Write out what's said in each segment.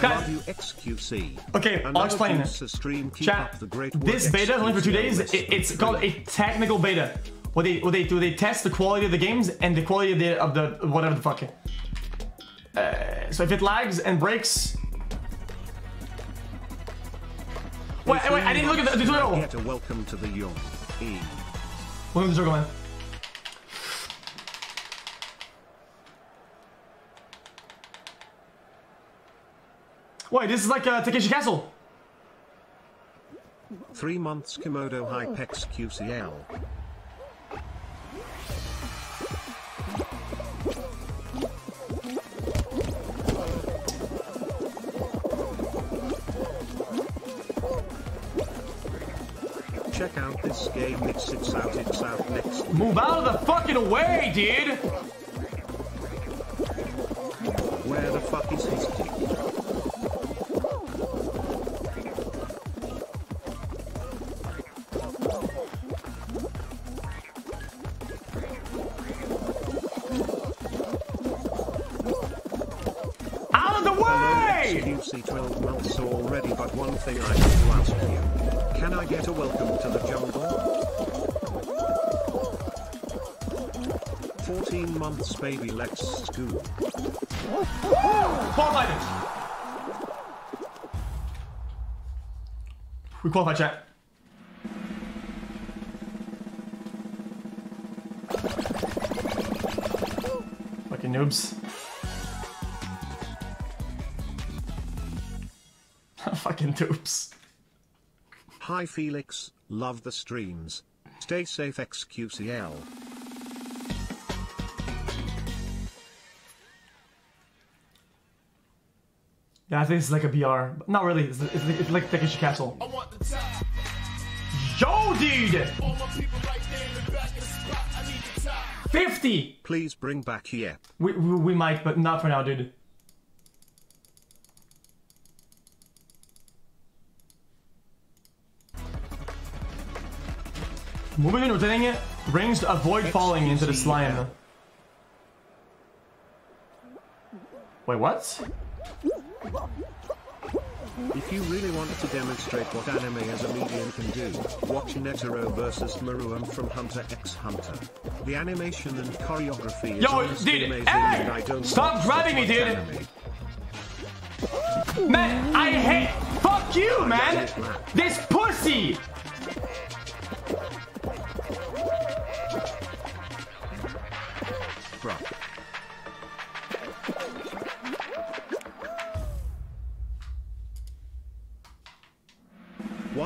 Guys- love you XQC. Okay, I'll explain it. stream. Chat, the great this beta is only for two days. It, it's called a technical beta. What they what they do? They test the quality of the games and the quality of the of the whatever the fuck. Uh, so if it lags and breaks. Wait, wait! I didn't look at the tutorial. Welcome to the young. E. Look at the tutorial, man. Wait, this is like uh, Takeshi Castle. Three months Komodo Hypex QCL. Check out this game, it sits out, it's out next. Move out of the fucking way, dude. Where the fuck is his I have to ask you. Can I get a welcome to the jungle? 14 months, baby, let's scoop. Qualified. We qualified, chat. Fucking noobs. Fucking noobs. Hi Felix, love the streams. Stay safe XQCL. Yeah, I think it's like a BR. Not really. It's, it's, it's like Takeshi Castle. Yo, dude! 50! Please bring back Yep. We, we, we might, but not for now, dude. Moving and rotating it rings to avoid falling into the slime. Wait, what? If you really want to demonstrate what anime as a medium can do, watch Netero vs Meruem from Hunter x Hunter. The animation and choreography is Yo, dude, amazing hey! and I don't Stop grabbing me, dude! anime. Man, I hate. Fuck you, man! This pussy!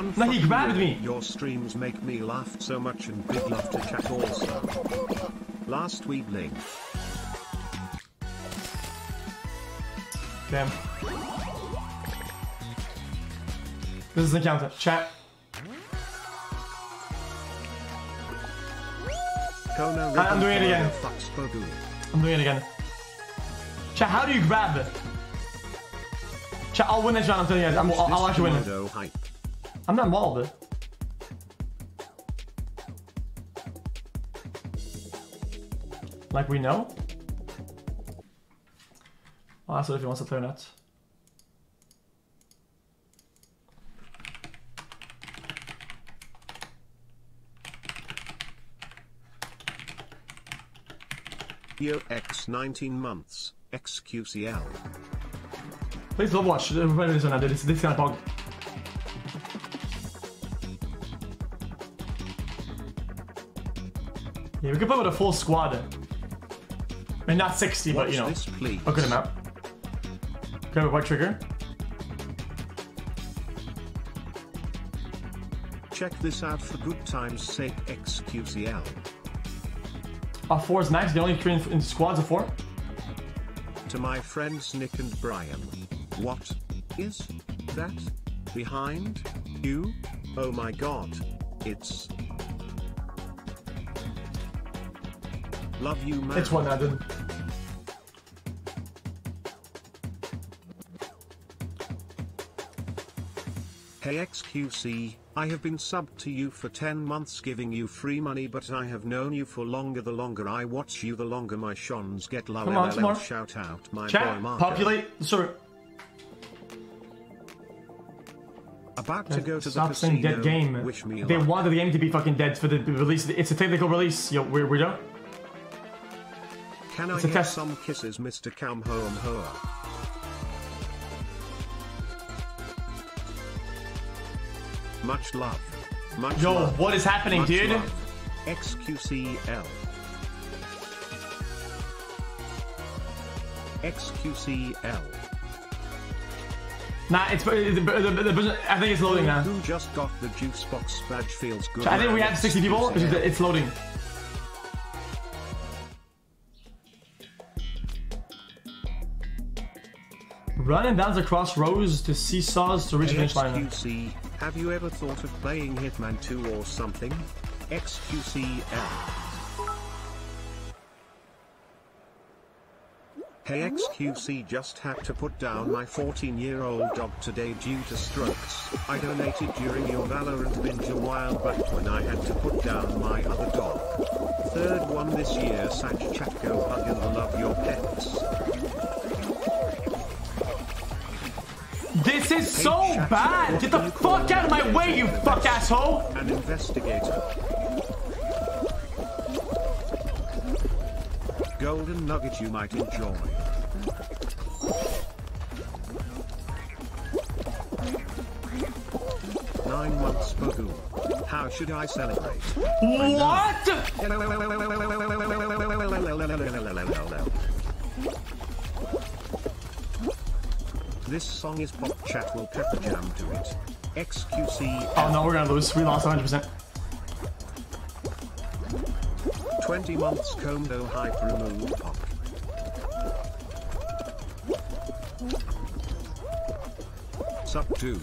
One No, he grabbed me. Your streams make me laugh so much and big love to chat also. Last week link. Damn. This is the counter. Chat. I- I'm doing it again. I'm doing it again. Chat, how do you grab it? Chat, I'll win this round, I'm telling you guys. I'm, I'll, I'll actually win it. I'm not mauled. Like we know? I'll ask if he wants to or not. Yo X 19 months. XQCL. Please Overwatch. Everybody this one now, dude. This, this kind of bug. Yeah, we could play with a full squad. I mean, not 60, but you know, Watch this, a good amount. Okay, with white trigger. Check this out for good time's sake. XQCL. Uh, four is max. The only three in, in squads of four. To my friends Nick and Brian. What is that behind you? Oh my god. It's. Love you, man. It's one now, dude. Hey XQC, I have been subbed to you for 10 months giving you free money but I have known you for longer the longer I watch you the longer my shons get love Come on, more. Shout out my boy Chat, Marco. populate the server. About to go to the Stop saying casino. dead game. Wish me They luck. wanted the game to be fucking dead for the release. It's a technical release. Yo, we're weirdo. Can I get some kisses, Mr. Come Home Hoa? Much love. Much Yo, love. what is happening, Much dude? love. XQCL. XQCL. Nah, it's uh, the, the, the, the, I think it's loading oh, now. Who just got the juice box badge feels good. I think we have 60 people. It's, XQCL. Loading. Running down the crossroads to seesaws to reach the finish line. XQC, have you ever thought of playing Hitman 2 or something? XQCL. Hey XQC just had to put down my 14 year old dog today due to strokes. I donated during your Valorant binge a while back when I had to put down my other dog. Third one this year, Sach Chatko hug and love your pets. This is so bad! Get the do you call fuck out of my way, you fuck asshole! An investigator. Golden nugget you might enjoy. Nine months Bogu. How should I celebrate? What? This song is pop chat will pepper jam to it. XQC Oh no, we're gonna lose. We lost 100%. 20 months Combo hype remove pop. Subdued.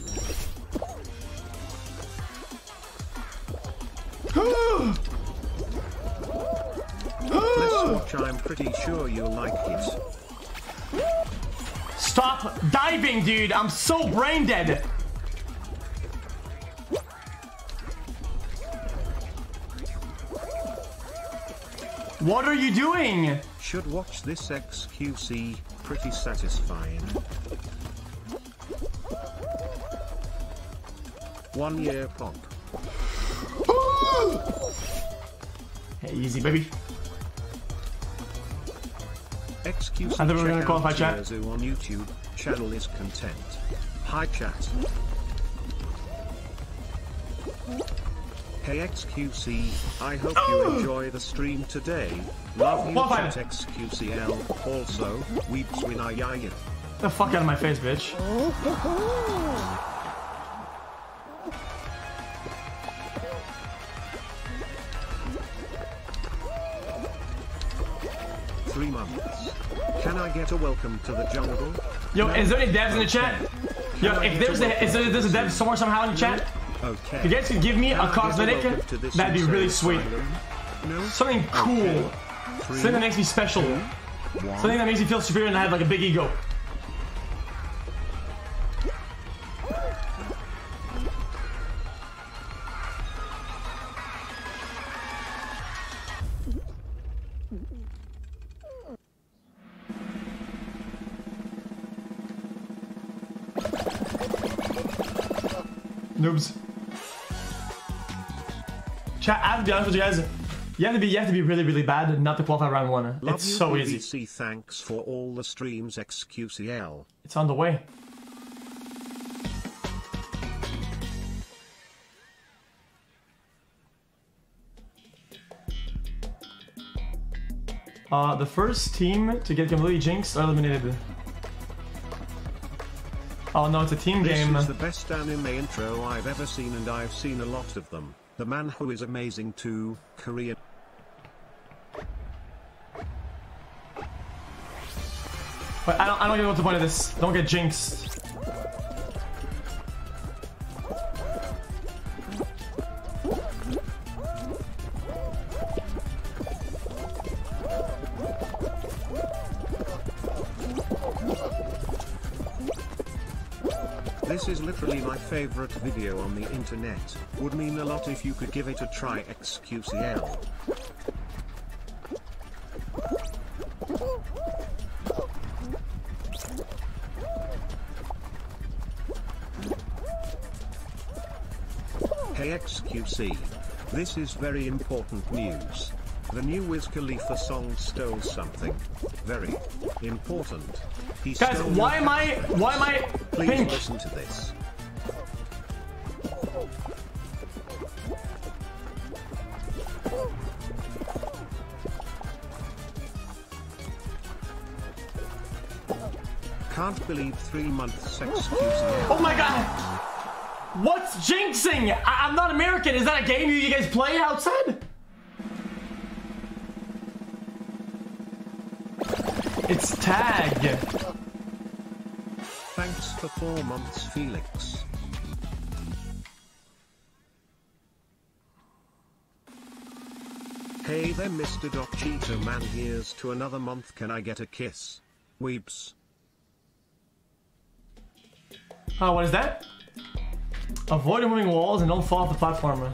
Let's watch, I'm pretty sure you'll like it. Stop diving, dude! I'm so brain dead! What are you doing? Should watch this XQC, pretty satisfying. One year pop. Hey, easy, baby. XQC I thought we were gonna check qualify out chat. On YouTube. Channel is content. Hi chat. Hey XQC, I hope you oh! enjoy the stream today. Love you Qualify. chat XQCL. Also, weeps win I ya Get the fuck out of my face, bitch. Oh, Can I get a welcome to the jungle? Yo, is there any devs in the chat? Yo, if there's a, is there, there's a dev somewhere somehow in the chat, Okay. if you guys could give me a cosmetic, to that'd be really sweet. No? Something cool. Something that makes me special. Something that makes me feel superior and I have like a big ego. Be honest with you guys. You have to be you have to be really, really bad not to qualify round one. Love it's so easy. BBC. Thanks for all the streams, XQCL. It's on the way. Uh, the first team to get completely jinxed are eliminated. Oh no, it's a team This game. is the best anime intro I've ever seen, and I've seen a lot of them. The man who is amazing too, Korean. But I don't, I don't get what the point of this. Don't get jinxed. My favorite video on the internet. Would mean a lot if you could give it a try, XQCL. KXQC. This is very important news. The new Wiz Khalifa song stole something. Very important. He Guys, why am I why am I Please pink? listen to this. Can't believe three months excuse Oh my god! What's jinxing? I- I'm not American. Is that a game you you guys play outside? It's tag. Thanks for four months, Felix. Hey there, Mr. Doc Cheeto Man. Here's to another month. Can I get a kiss? Weeps. Oh, what is that? Avoid moving walls and don't fall off the platform.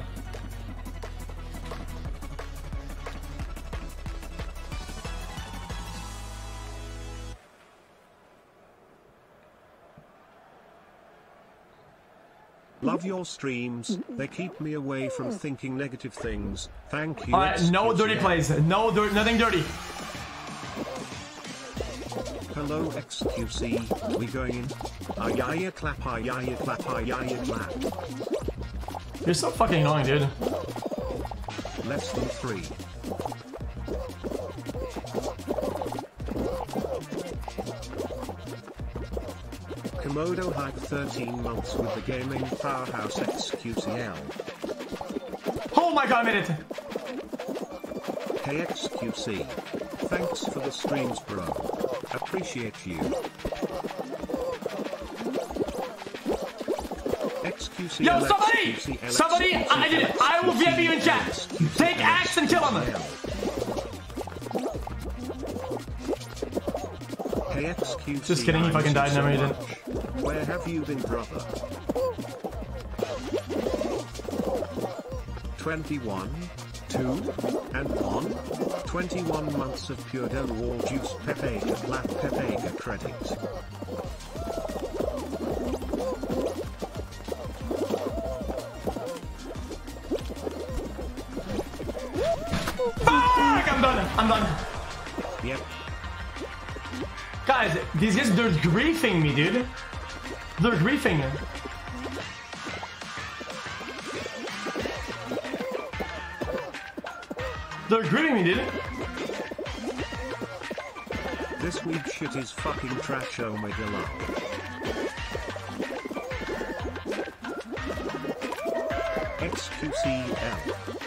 Love your streams. They keep me away from thinking negative things. Thank you. Alright, no dirty plays. No dir nothing dirty. Hello, XQC. We going in? Ayaya clap, ayaya clap, ayaya clap. You're so fucking annoying, dude. Less than three. Komodo hype 13 months with the gaming powerhouse XQCL. Oh my god, I made it. KXQC. Thanks for the streams, bro. Appreciate you. XQC. Yo, somebody! Somebody! I did it! I will VIP you in chat! Take axe and kill him! KXQC. Just kidding, he I fucking miss died, you never did. much. Where have you been, brother? 21, 2, and 1. 21 months of pure dough wall juice Pepega flat Pepega credit. Fuck! I'm done. I'm done. Yep. Guys, this is they're griefing me, dude. They're griefing. Omega love. XQCL.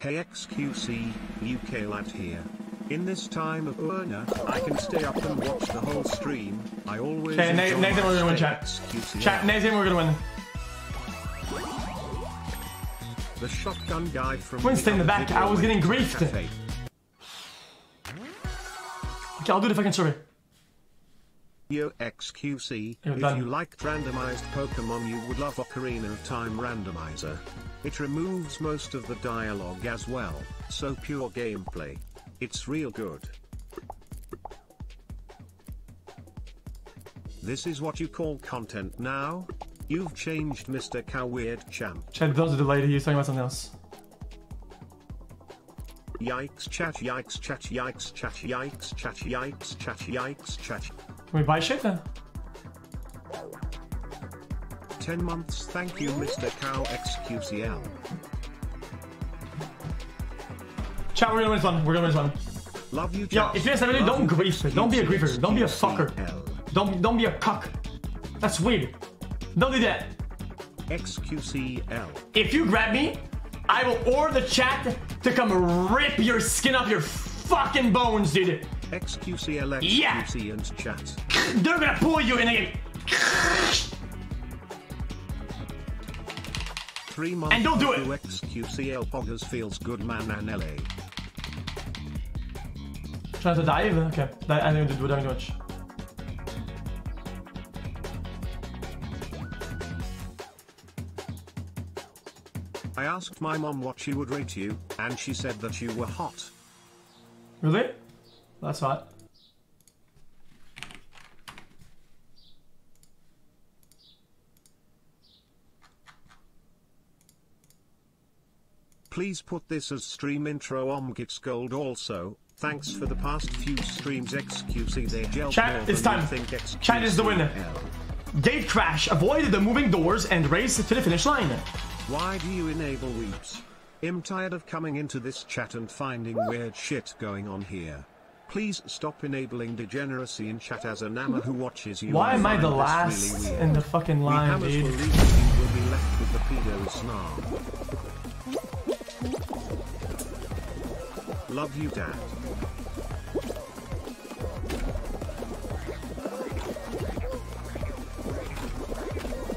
KXQC, UK lad here. In this time of Urna, I can stay up and watch the whole stream. I always Okay, next, enjoy next time we're gonna win, chat. XQCL. Chat, next time we're gonna win. Shotgun guy from Wouldn't stay in the back, I was getting griefed. Cafe. Okay, I'll do the fucking survey. Yo XQC, You're if done. you liked randomized Pokemon you would love Ocarina of Time Randomizer. It removes most of the dialogue as well, so pure gameplay. It's real good. This is what you call content now? You've changed Mr. Cow Weird Champ. Chat, don't do the lady, he's talking about something else. Yikes chat yikes chat yikes chat yikes chat yikes chat yikes chat. Can we buy shit then? 10 months thank you Mr. Cow XQCL. Chat, we're gonna win this one. We're gonna win this one. Love you Yo, if you're somebody, Love don't grief. Don't be a griefer. Don't be a fucker. Don't don't be a cuck. That's weird. Don't do that. XQCL. If you grab me, I will order the chat to come rip your skin off your fucking bones, dude. XQCL Yeah. XQC and chat. They're gonna pull you in again. Three months And don't do it. XQCL Poggers feels good man and LA. Trying to dive? Okay. I didn't do that I asked my mom what she would rate you, and she said that you were hot. Really? That's hot. Please put this as stream intro om gets gold also. Thanks for the past few streams XQC they gel. Chat, it's time. Chat is the winner. Gate crash Avoid the moving doors and race to the finish line. Why do you enable weeps? I'm tired of coming into this chat and finding weird shit going on here. Please stop enabling degeneracy in chat as a Nama who watches you. Why am I the last really in the fucking line, hammers dude? you will be left with the pedo snarl. Love you, Dad.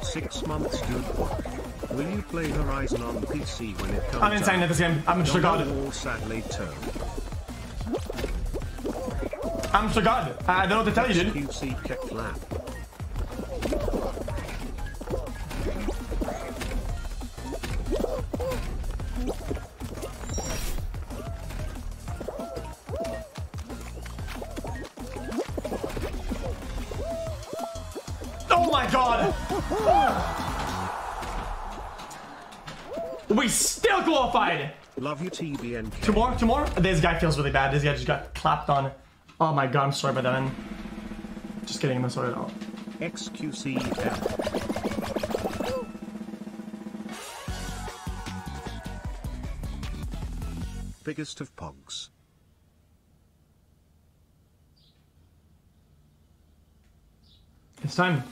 Six months, dude. Will you play Horizon on PC when it comes I'm insane at this game. I'm sure God. sadly turned. I'm sure God. I don't know what to tell you, dude. Love you. Two more, two more. This guy feels really bad. This guy just got clapped on. Oh my God, I'm sorry about that, man. Just kidding. I'm sorry at all. XQCL. Biggest of pogs. It's time.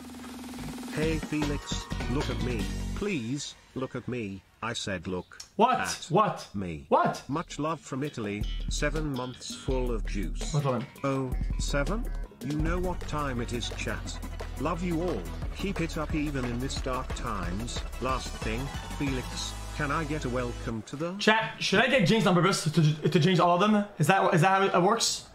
Hey Felix, look at me. Please, look at me. I said look. What? At What? me. What? Much love from Italy. Seven months full of juice. What's on? Oh, seven? You know what time it is, chat. Love you all. Keep it up even in this dark times. Last thing, Felix, can I get a welcome to the? Chat, should I get James on purpose to, to, to change all of them? Is that is that how it works?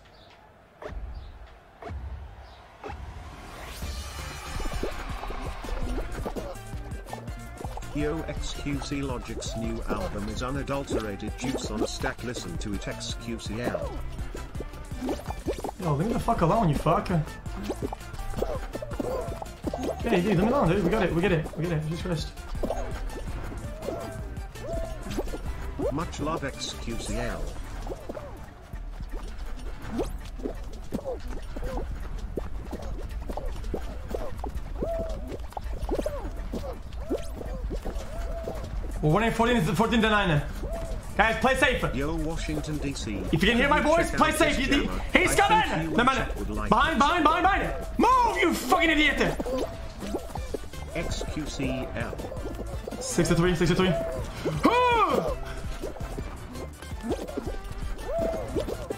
Yo XQC Logic's new album is unadulterated juice on a stack. Listen to it XQCL. Yo, oh, leave me the fuck alone, you fucker. Hey, dude, leave me alone, dude. We got it, we get it, we get it. Just rest. Much love XQCL. We're winning 14, 14 to 9. Guys, play safe. Yo Washington DC. If you can hear my voice, play safe. You, he's coming! No man. Behind, behind, behind, behind. Move, you fucking idiot. XQCL. 6 to 3, 6 to 3.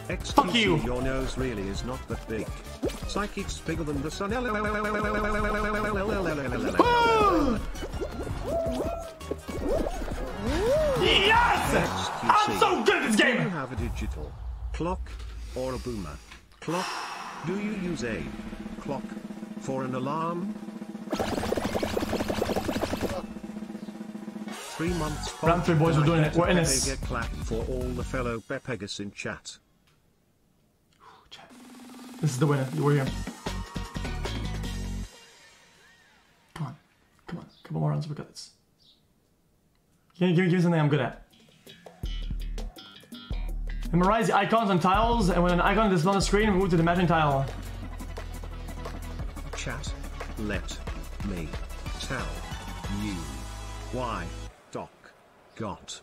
XQC, Fuck you. Your nose really is not that big. Psychic's bigger than the sun. Yes! I'm so good at this game! Do you have a digital clock or a boomer clock? Do you use a clock for an alarm? Three months. Round three, boys, we're doing it. We're in this. Get clapped for all the fellow Pepegas in chat. This is the winner. You were here. Come on. Come on. Couple more rounds. We got this. Give me, give me, give me something I'm good at. Memorize the icons on tiles, and when an icon is on the screen, move to the matching tile. Chat. Let me tell you why Doc got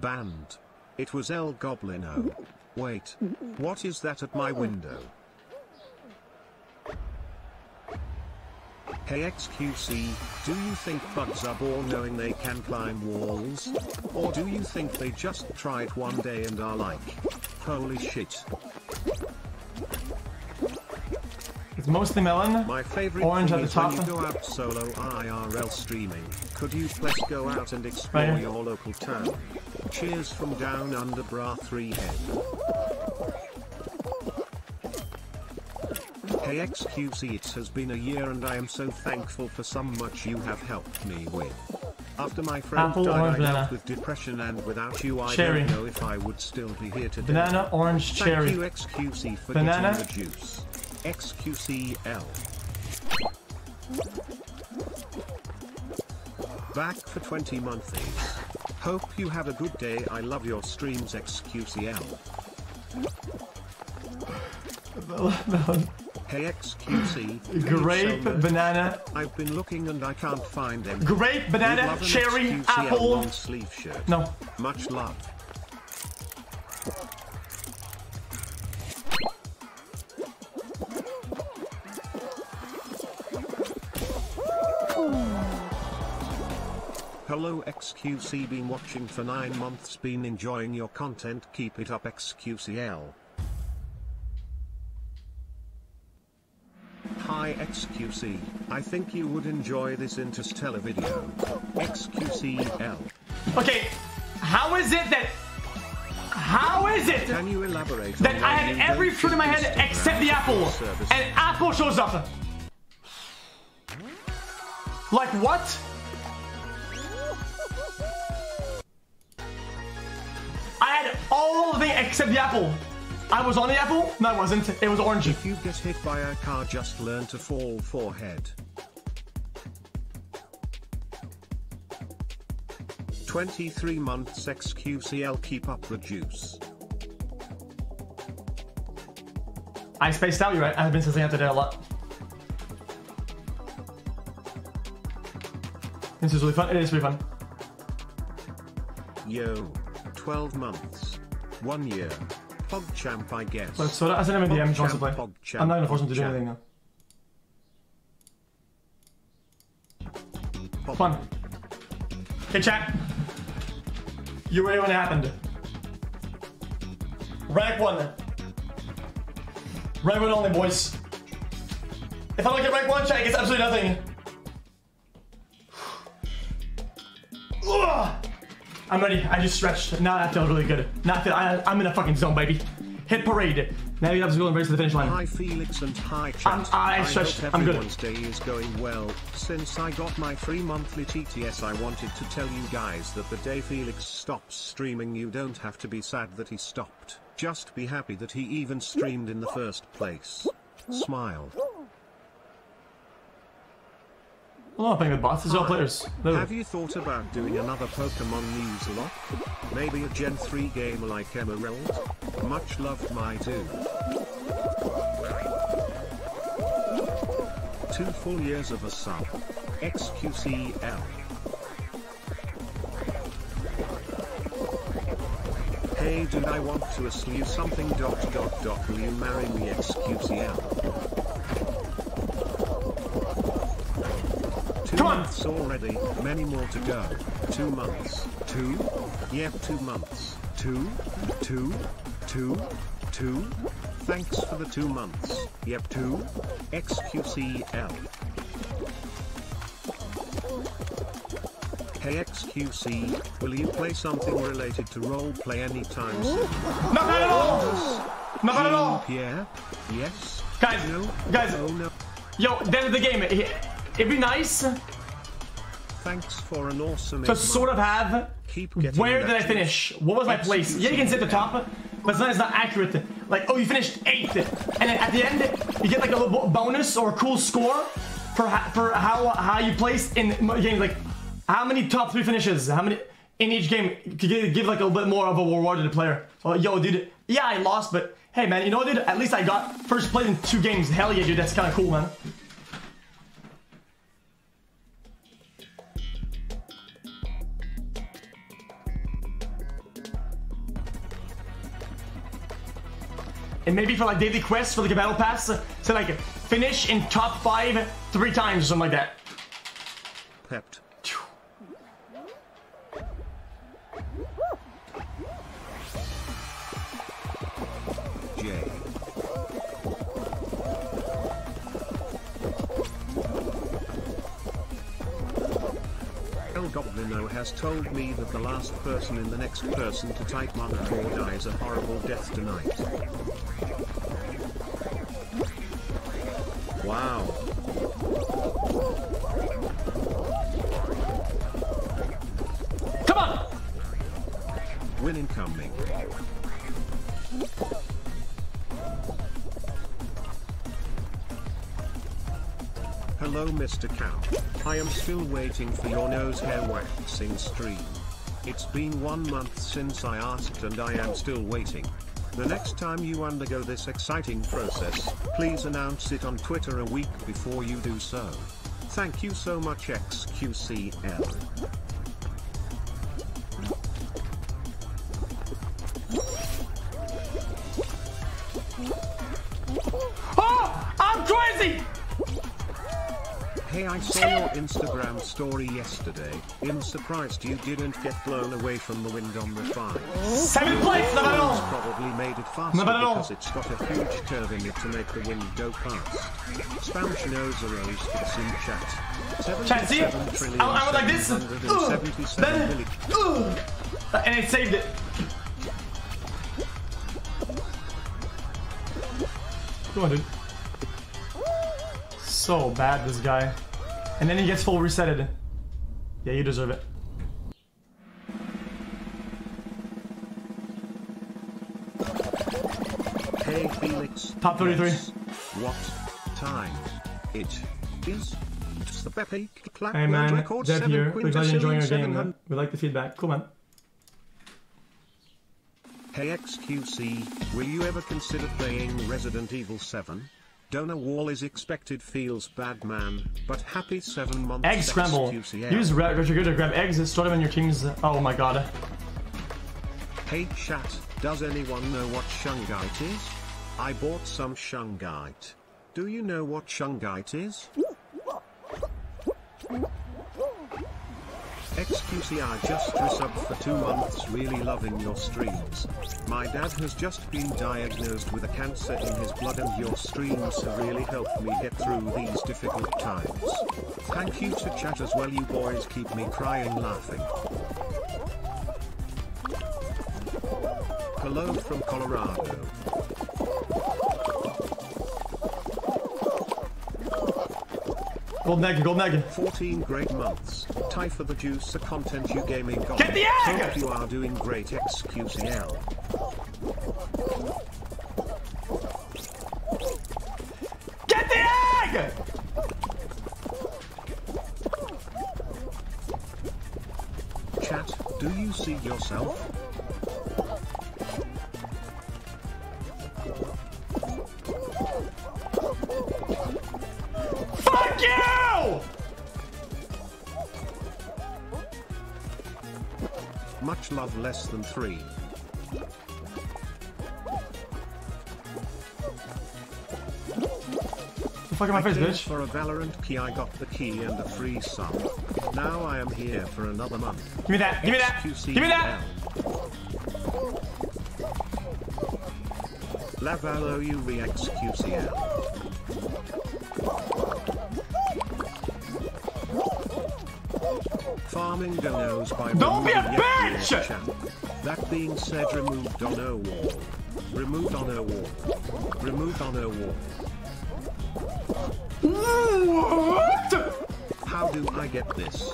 banned. It was El Goblino. Wait, what is that at my window? Hey XQC, do you think bugs are born knowing they can climb walls? Or do you think they just tried one day and are like, holy shit? It's mostly melon. My favorite Orange at the is when top. you go out solo IRL streaming. Could you please go out and explore your local town? Cheers from down under Bra 3 Head. Hey XQC it has been a year and I am so thankful for so much you have helped me with. After my friend Apple, died I dealt with depression and without you I Cherry. don't know if I would still be here today. Banana, orange, Thank cherry. you XQC for Banana. getting the juice. XQCL. Back for 20 monthlies. Hope you have a good day. I love your streams XQCL. Hey XQC. Grape, me? banana, I've been looking and I can't find them. grape, banana, cherry, XQCL apple. long sleeve shirt. No. Much love. Hello XQC been watching for 9 months been enjoying your content keep it up XQCL. Hi XQC, I think you would enjoy this Interstellar video. XQCL. Okay, how is it that? How is it Can you elaborate that I had every fruit in my head except the apple, service? and apple shows up? Like what? I had all of the except the apple. I was on the apple? No, I wasn't. It was orange. If you get hit by a car just learn to fall forehead. 23 months XQCL keep up the juice. I spaced out, you're right. I've been saying that today a lot. This is really fun. It is really fun. Yo. 12 months. 1 year. PogChamp I guess. But so I sent him a DM. He wants to play. Pog champ, I'm not gonna force him to do anything now. Pog- Fun. Hey, chat. You ready when it happened? Rank one. Rank one only, boys. If I don't get rank one, chat gets absolutely nothing. Ugh. I'm ready. I just stretched. Now I feel really good. Now I feel I, I'm in a fucking zone, baby. Hit parade. Now you have to go and race to the finish line. Hi Felix and hi chat. I'm- I stretched. hope I'm good. everyone's day is going well. Since I got my free monthly TTS I wanted to tell you guys that the day Felix stops streaming you don't have to be sad that he stopped. Just be happy that he even streamed in the first place. Smile. I'm playing with bots. All players. Literally. Have you thought about doing another Pokemon Nuzlocke? Maybe a Gen 3 game like Emerald? Much love my dude. Two full years of a sub. XQCL. Hey dude I want to ask you something dot dot dot will you marry me XQCL? Come on. months already, many more to go. Two months. Two? Yep, two months. Two? Two? Two? Two? Thanks for the two months. Yep, two? XQCL. Hey XQC, will you play something related to roleplay anytime soon? Not at all. Not at all. Pierre? Yes? Guys, No? guys. Oh no. Yo, that is the game. It, it'd be nice Thanks for an awesome to sort of have. Where did I finish? What was my place? Yeah, you can sit at the top, but sometimes it's not accurate. Like, oh, you finished eighth, and then at the end you get like a little bonus or a cool score for ha- for how how you place in games. Like, how many top three finishes? How many in each game? To give, like a little bit more of a reward to the player. So, yo, dude, yeah, I lost, but hey, man, you know what, dude? At least I got first place in two games. Hell yeah, dude, that's kind of cool, man. And maybe for like daily quests for like a battle pass, say like finish in top five three times or something like that. Pept. Goblino has told me that the last person in the next person to type monitor dies a horrible death tonight. Wow. Come on! Win incoming. Hello Mr. Cow. I am still waiting for your nose hair waxing stream. It's been one month since I asked and I am still waiting. The next time you undergo this exciting process, please announce it on Twitter a week before you do so. Thank you so much XQCL. Oh! I'm crazy! Hey, I saw your Instagram story yesterday. I'm surprised you didn't get blown away from the wind on the five. Seventh place, not bad at all. probably made it faster Not at all. because it's got a huge curve in it to make the wind go fast. Spanish nose arose hits in chat. Chat, see it? 77 trillion, I, I went like this. Ugh. 777 Then, billion. and it saved it. Go on, dude. So bad, this guy. And then he gets full resetted. Yeah, you deserve it. Hey Felix. Top 33. Yes. What time it is? It's the Pepe Clap Hey man, Record Dev here. We're glad you're enjoying our game. Man. We like the feedback. Cool, man. Hey XQC, will you ever consider playing Resident Evil 7? Donor Wall is expected feels bad man, but happy 7 months Egg scramble. Use Red Richard to grab eggs, and store them in your team's. Oh my god. Hey chat, does anyone know what shungite is? I bought some shungite. Do you know what shungite is? XQC I just resubbed for two months really loving your streams. My dad has just been diagnosed with a cancer in his blood and your streams have really helped me get through these difficult times. Thank you to chat as well you boys keep me crying laughing. Hello from Colorado. Golden egg, golden egg. 14 great months. Tie for the juice, the content you gaming god. Get the egg! Hope you are doing great XQCL. Get the egg! Chat, do you see yourself? Less than 3. Fuck in my face, bitch. For a Valorant key I got the key and a free sub. Now I am here for another month. Give me that, give me that, give me that! Lavalo UV by Don't be a bitch! That being said, remove Dono wall. Remove Dono wall. Remove Dono wall. What? How do I get this?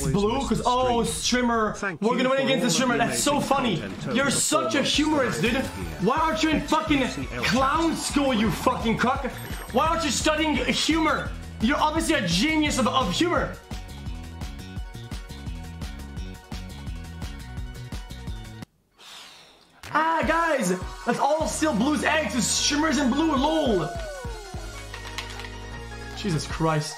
Everybody's blue because, oh, streamer, we're gonna win against the streamer. That's so funny. You're such a humorist, dude. Why aren't you in fucking clown school, you fucking cuck? Why aren't you studying humor? You're obviously a genius of, of humor. Ah, guys, that's all still blue's eggs. It's streamers in blue, lol. Jesus Christ.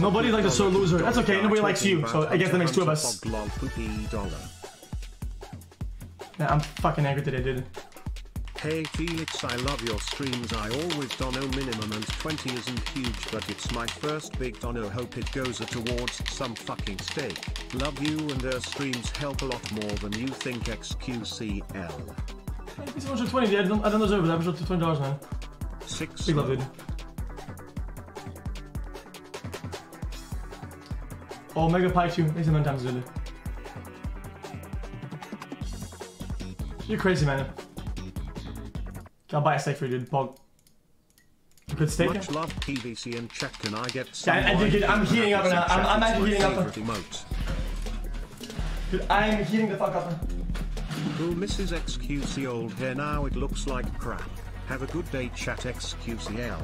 Nobody likes a sore loser. That's okay, nobody likes you, so I guess that makes two of us. Nah, I'm fucking angry today, dude. Hey Felix, I love your streams. I always dono minimum and 20 isn't huge, but it's my first big dono. Hope it goes towards some fucking steak. Love you and our streams help a lot more than you think. XQCL. Thank you so much for 20, dude. I don't, I don't deserve it. I to $20, man. Six. Big love, dude. Oh, Mega Pikachu. Thanks a million times, dude. You're crazy, man. I'll buy a steak for you, dude. Bog. Good steak. Much love PVC and chat. Can I get Yeah. I- I did get- I'm heating up now. I'm- I'm actually heating up. Emote. Dude, I'm heating the fuck up. Cool Mrs. XQC old hair now it looks like crap. Have a good day chat XQCL.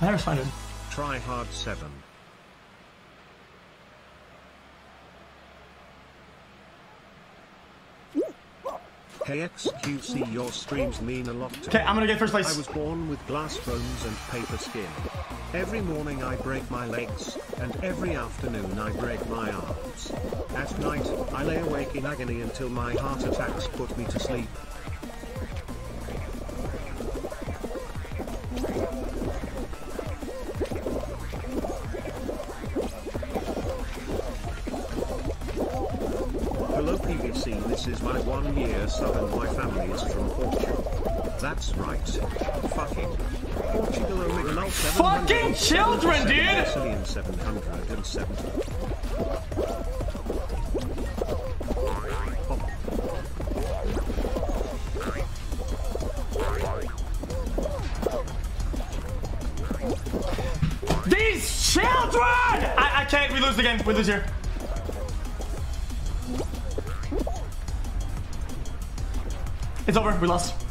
My hair's fine, dude. Try hard 7. Hey XQC your streams mean a lot to Okay. I'm gonna get first place. I was born with glass bones and paper skin. Every morning I break my legs, and every afternoon I break my arms. At night, I lay awake in agony until my heart attacks put me to sleep. Children, dude! Brazilian 770. Pop. These children! I, I can't. We lose again. We lose here. It's over. We lost.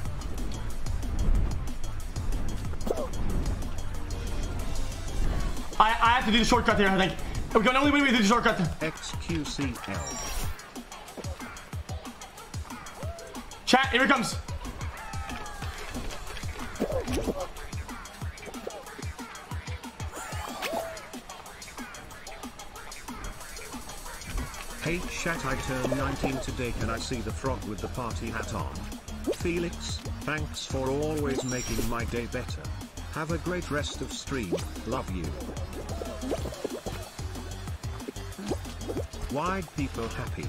Have to do the shortcut here, I think. We can only way we do the shortcut. XQCL. Chat, here it comes. Hey chat I turn 19 today can I see the frog with the party hat on? Felix, thanks for always making my day better. Have a great rest of stream, love you. Wide people happy.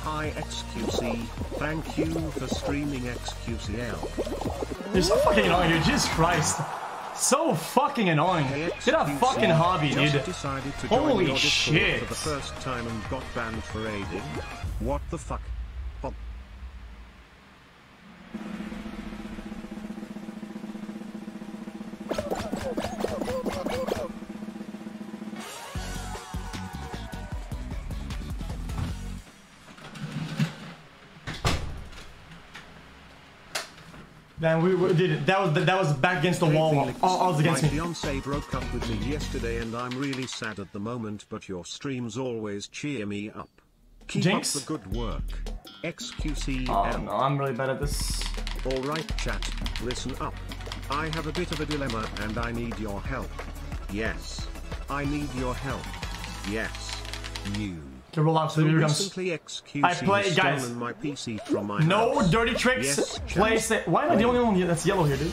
Hi XQC, thank you for streaming XQCL. You're so fucking annoying, dude. Jesus Christ. So fucking annoying. Get a fucking hobby, dude. decided to Holy join your Discord shit. for the first time and got banned for aiding. What the fuck? Man, we, we did. That was that was back against the Hey, wall. Felix, All, all against my me. fiance broke up with me yesterday and I'm really sad at the moment but your streams always cheer me up. Keep Jinx? up the good work. XQCL. Oh no, I'm really bad at this. Alright chat, listen up. I have a bit of a dilemma and I need your help. Yes. I need your help. Yes. You. Okay, roll out. So here it comes. Recently XQC I play- guys. my PC from my No house. dirty tricks. Yes. Place it. Why am I the only one that's yellow here, dude?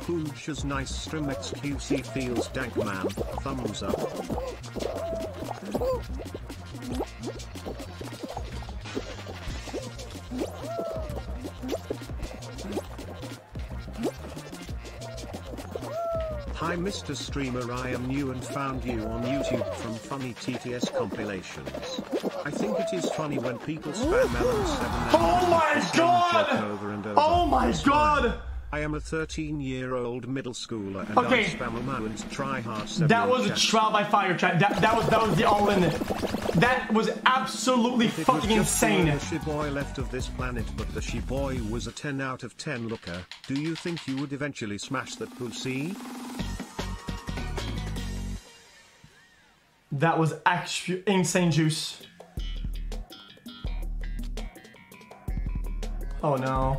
Pooch's nice stream XQC feels dank man. Thumbs up. Mr. Streamer I am new and found you on YouTube from funny TTS compilations. I think it is funny when people spam Melon 7 Oh my God! over and over. Oh my god! I am a 13 year old middle schooler and Okay. I spam Melon's try hard 7 That was a trial by fire, chat. That, that was that was the all in. it. That was absolutely It was fucking just insane. The Shiboy left of this planet, but the Shiboy was a 10 out of 10 looker. Uh, do you think you would eventually smash that pussy? That was actually insane juice. Oh no.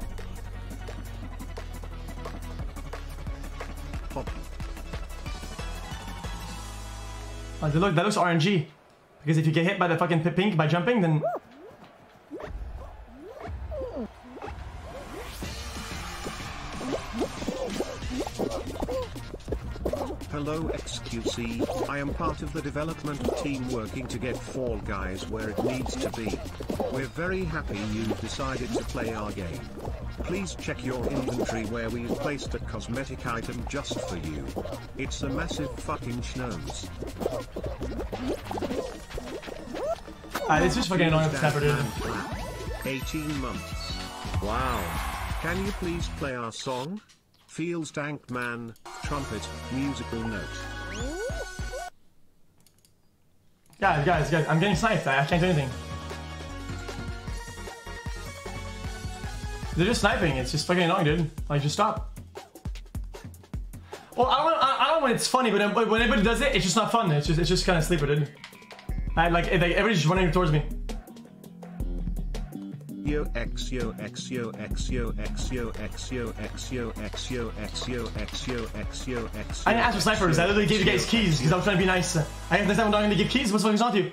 Oh, look, that looks RNG. Because if you get hit by the fucking pink by jumping, then Hello XQC, I am part of the development team working to get Fall Guys where it needs to be. We're very happy you've decided to play our game. Please check your inventory where we've placed a cosmetic item just for you. It's a massive fucking schnoz. Ah, it's just fucking annoying with Snapper, dude. 18 months. Wow. Can you please play our song? Feels dank man, trumpet, musical note. Guys, guys, guys, I'm getting sniped. I can't do anything. They're just sniping. It's just fucking annoying, dude. Like, just stop. Well, I don't, I, I don't know when it's funny, but when everybody does it, it's just not fun. It's just, it's just kind of sleeper, dude. I like, like everybody's just running towards me. Yo x yo x yo x yo x yo x yo x yo x yo x yo x yo x yo x I didn't ask for snipers. I literally gave you guys keys because I was trying to be nice. I guess next time I'm not going to give keys. What's fuck's wrong with you?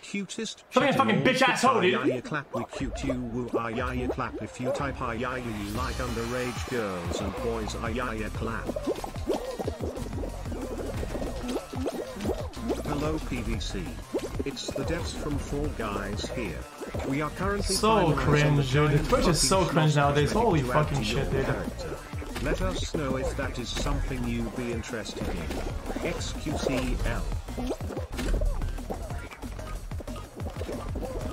Cutest. Something a fucking bitch ass hoe, dude. Ah, clap with cute you woo ah clap if you type ah you like underage girls and boys ah clap. Hello PVC. It's the devs from Fall Guys here. We are currently So cringe, the dude. giant Twitch is so cringe nowadays. Holy fucking shit, dude. character. Let us know if that is something you'd be interested in. XQCL.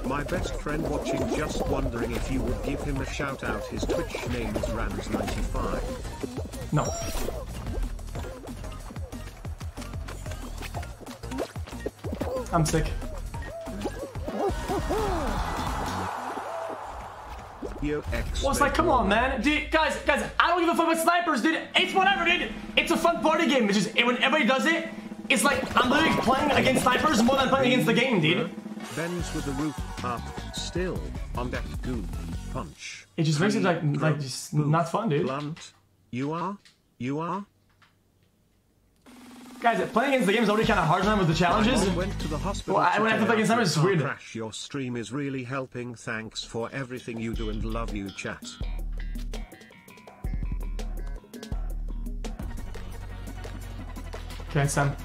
My best friend watching just wondering if you would give him a shout out. His Twitch name is Rams95. No. I'm sick. Yo X. Well, it's like, come on, man. Dude, guys, guys, I don't give a fuck about snipers, dude. It's whatever, dude. It's a fun party game. It's just, when everybody does it, it's like, I'm literally playing against snipers more than playing against the game, dude. Ben's with the roof up, still on that goon punch. It just makes it like, like just not fun, dude. Blunt. You are? You are? Guys, playing against the game is already kind of hard time with the challenges. I went to the hospital. Well, I- when I have to play today against after it's weird. Crash. Your stream is really helping. Thanks for everything you do and love you, chat. Okay, Sam.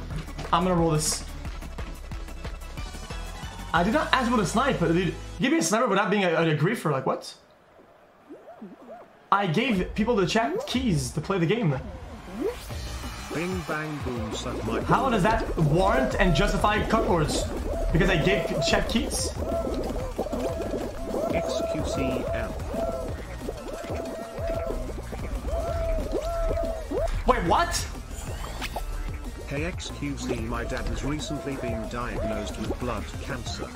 I'm gonna roll this. I did not ask for the sniper, dude. Give me a sniper without being a, a griefer, like what? I gave people the chat keys to play the game. Bing bang boom suck my How does that warrant and justify cut words? Because I gave chat keys? XQCL. Wait, what? Hey XQC, my dad has recently been diagnosed with blood cancer.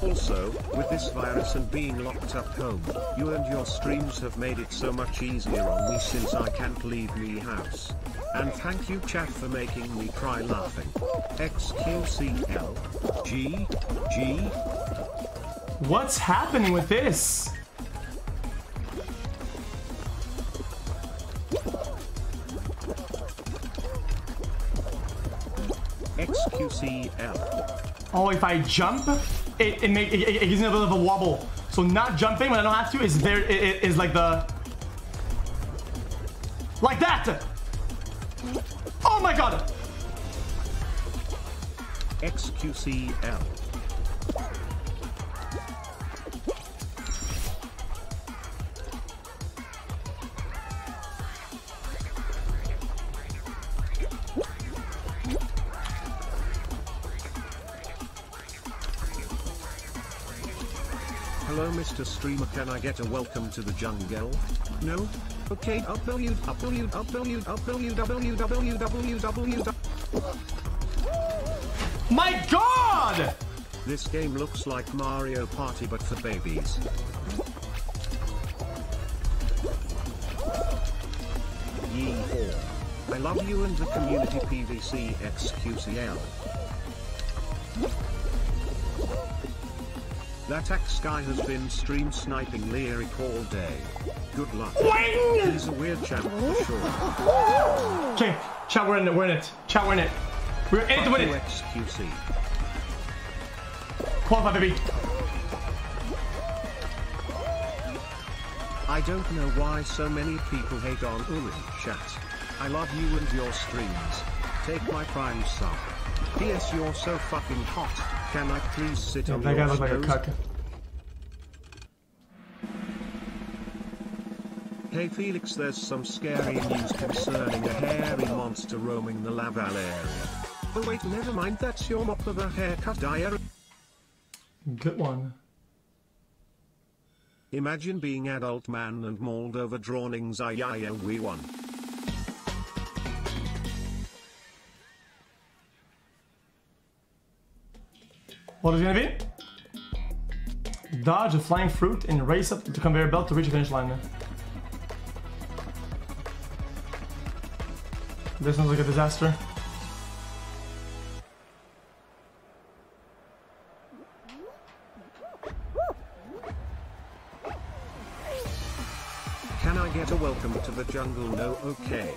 Also, with this virus and being locked up home, you and your streams have made it so much easier on me since I can't leave me house. And thank you chat for making me cry laughing. XQCL. G, G, What's happening with this? XQCL. Oh, if I jump, it it, make, it, it gives me a little bit of a wobble. So not jumping when I don't have to is it is like the like that. QCL. Hello Mr. Streamer can I get a welcome to the jungle? No? Okay www www you. www my god! This game looks like Mario Party but for babies. Yeehaw. I love you and the community PVC XQCL. That axe guy has been stream sniping Lirik all day. Good luck. Wing! He's a weird champ for sure. Okay, chat, we're in it, we're in it. Chat, we're in it. We're in to win it. XQC. Qualify, baby. I don't know why so many people hate on Urin chat. I love you and your streams. take my prime sub. P.S. You're so fucking hot. Can I please sit Yeah, on that guy your looked like a cuck. Hey Felix, there's some scary news concerning a hairy monster roaming the Laval area. Oh wait, never mind, that's your mop of a haircut diary. Good one. Imagine being adult man and mauled over drawings I we won. What is it gonna be? Dodge a flying fruit and race up to the conveyor belt to reach the finish line. This sounds like a disaster. A welcome to the jungle? No, okay.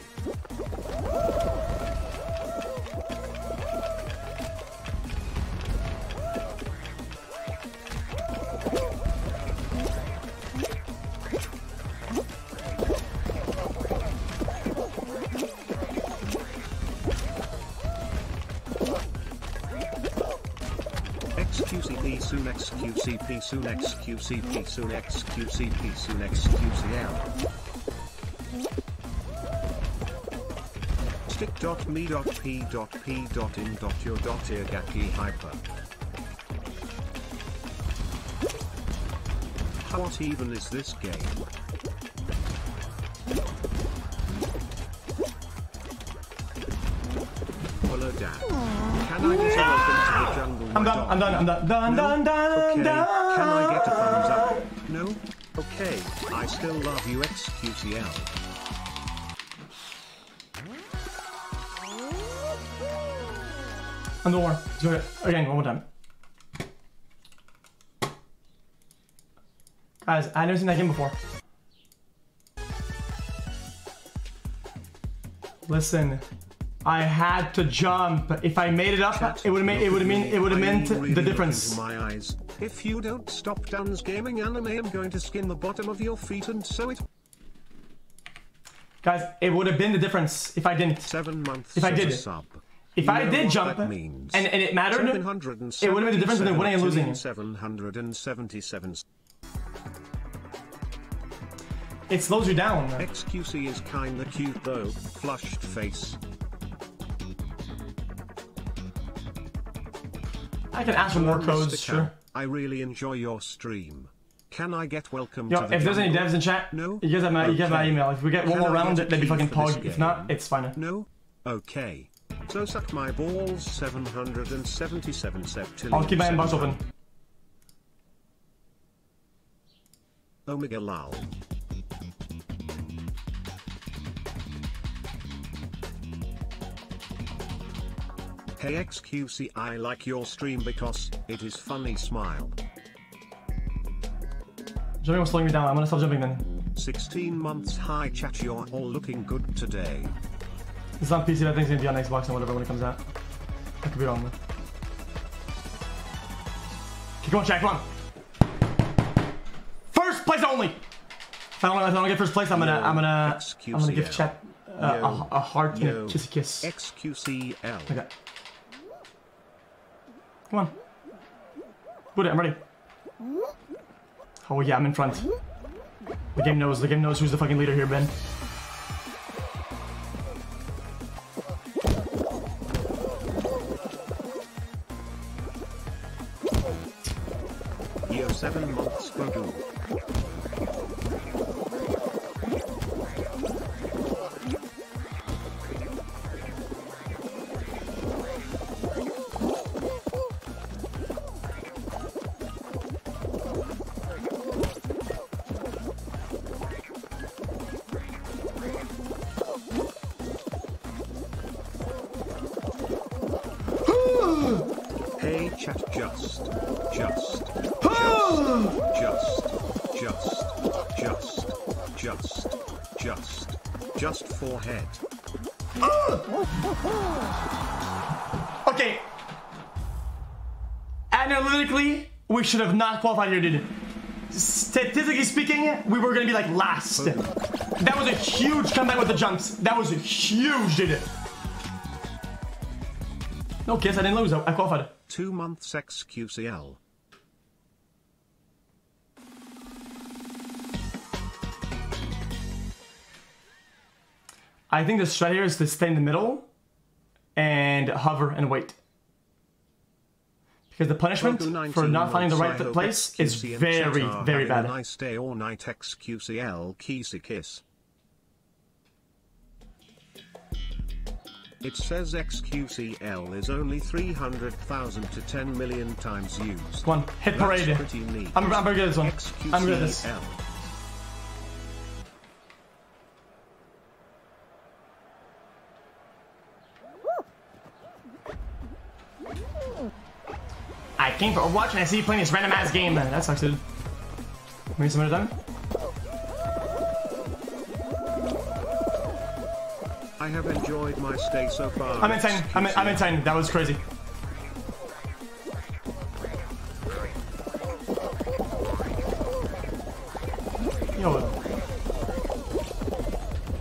XQCP soon XQCP soon XQCP soon XQCP soon XQCL. Stick.me.p.p.in. Your dot irgaki hyper. What even is this game? Hello, Dad. Can I get a welcome to the jungle? I'm done. I'm done, I'm done. Done, No? done, done, okay. done. Can I get a thumbs up? No? Okay. I still love you XQCL. The war. Let's do it. Again, one more time. Guys, I've never seen that game before. Listen, I had to jump. If I made it up, Chat, it would have made it would have mean it would have meant really the difference. my eyes. If you don't stop Dan's gaming anime, I'm going to skin the bottom of your feet and sew it. Guys, it would have been the difference if I didn't. Seven months. If I did. sub. If You I did jump that and, means. and it mattered, it would have made the difference between winning and losing. 777. It slows you down. XQC is kinda cute though, flushed face. I can ask for more codes, sure. I really enjoy your stream. Can I get welcome Yo, to the if there's any devs in chat, No? you guys have my, you guys have my email. If we get one Can more round, that'd be fucking pog. If not, it's fine. No? Okay. So suck my balls 777 septillion. I'll keep my inbox open. Omega lol. Hey XQC I like your stream because it is funny smile. Jumping was slowing me down. I'm gonna stop jumping then. 16 months high chat you're all looking good today. It's on PC, think it's gonna be on Xbox and whatever when it comes out. I could be wrong though. Okay, come on, Jack, come on. First place only. If I don't, if I don't get first place, I'm gonna, I'm gonna, I'm gonna give XQCL. chat uh, Yo. a, a heart and a Yo. kiss a kiss. XQCL. Okay. Come on. Put it, I'm ready. Oh yeah, I'm in front. The game knows, the game knows who's the fucking leader here, Ben. Year we should have not qualified here, dude. Statistically speaking, we were gonna be like last. That was a huge comeback with the jumps. That was huge, dude. No, kiss, I didn't lose. I qualified. Two months XQCL. I think the strat here is to stay in the middle and hover and wait. Because the punishment for not finding the right place is very, very bad. Nice day or night XQCL Kissy Kiss. It says XQCL is only 300,000 to 10 million times used. Come on, hit parade. I'm, I'm good at this one. I'm good at this. I came for Overwatch and I see you playing this random ass game. That sucks, dude. Maybe some other time? I have enjoyed my stay so far. I'm in 10. I'm in, I'm in 10. That was crazy. Yo.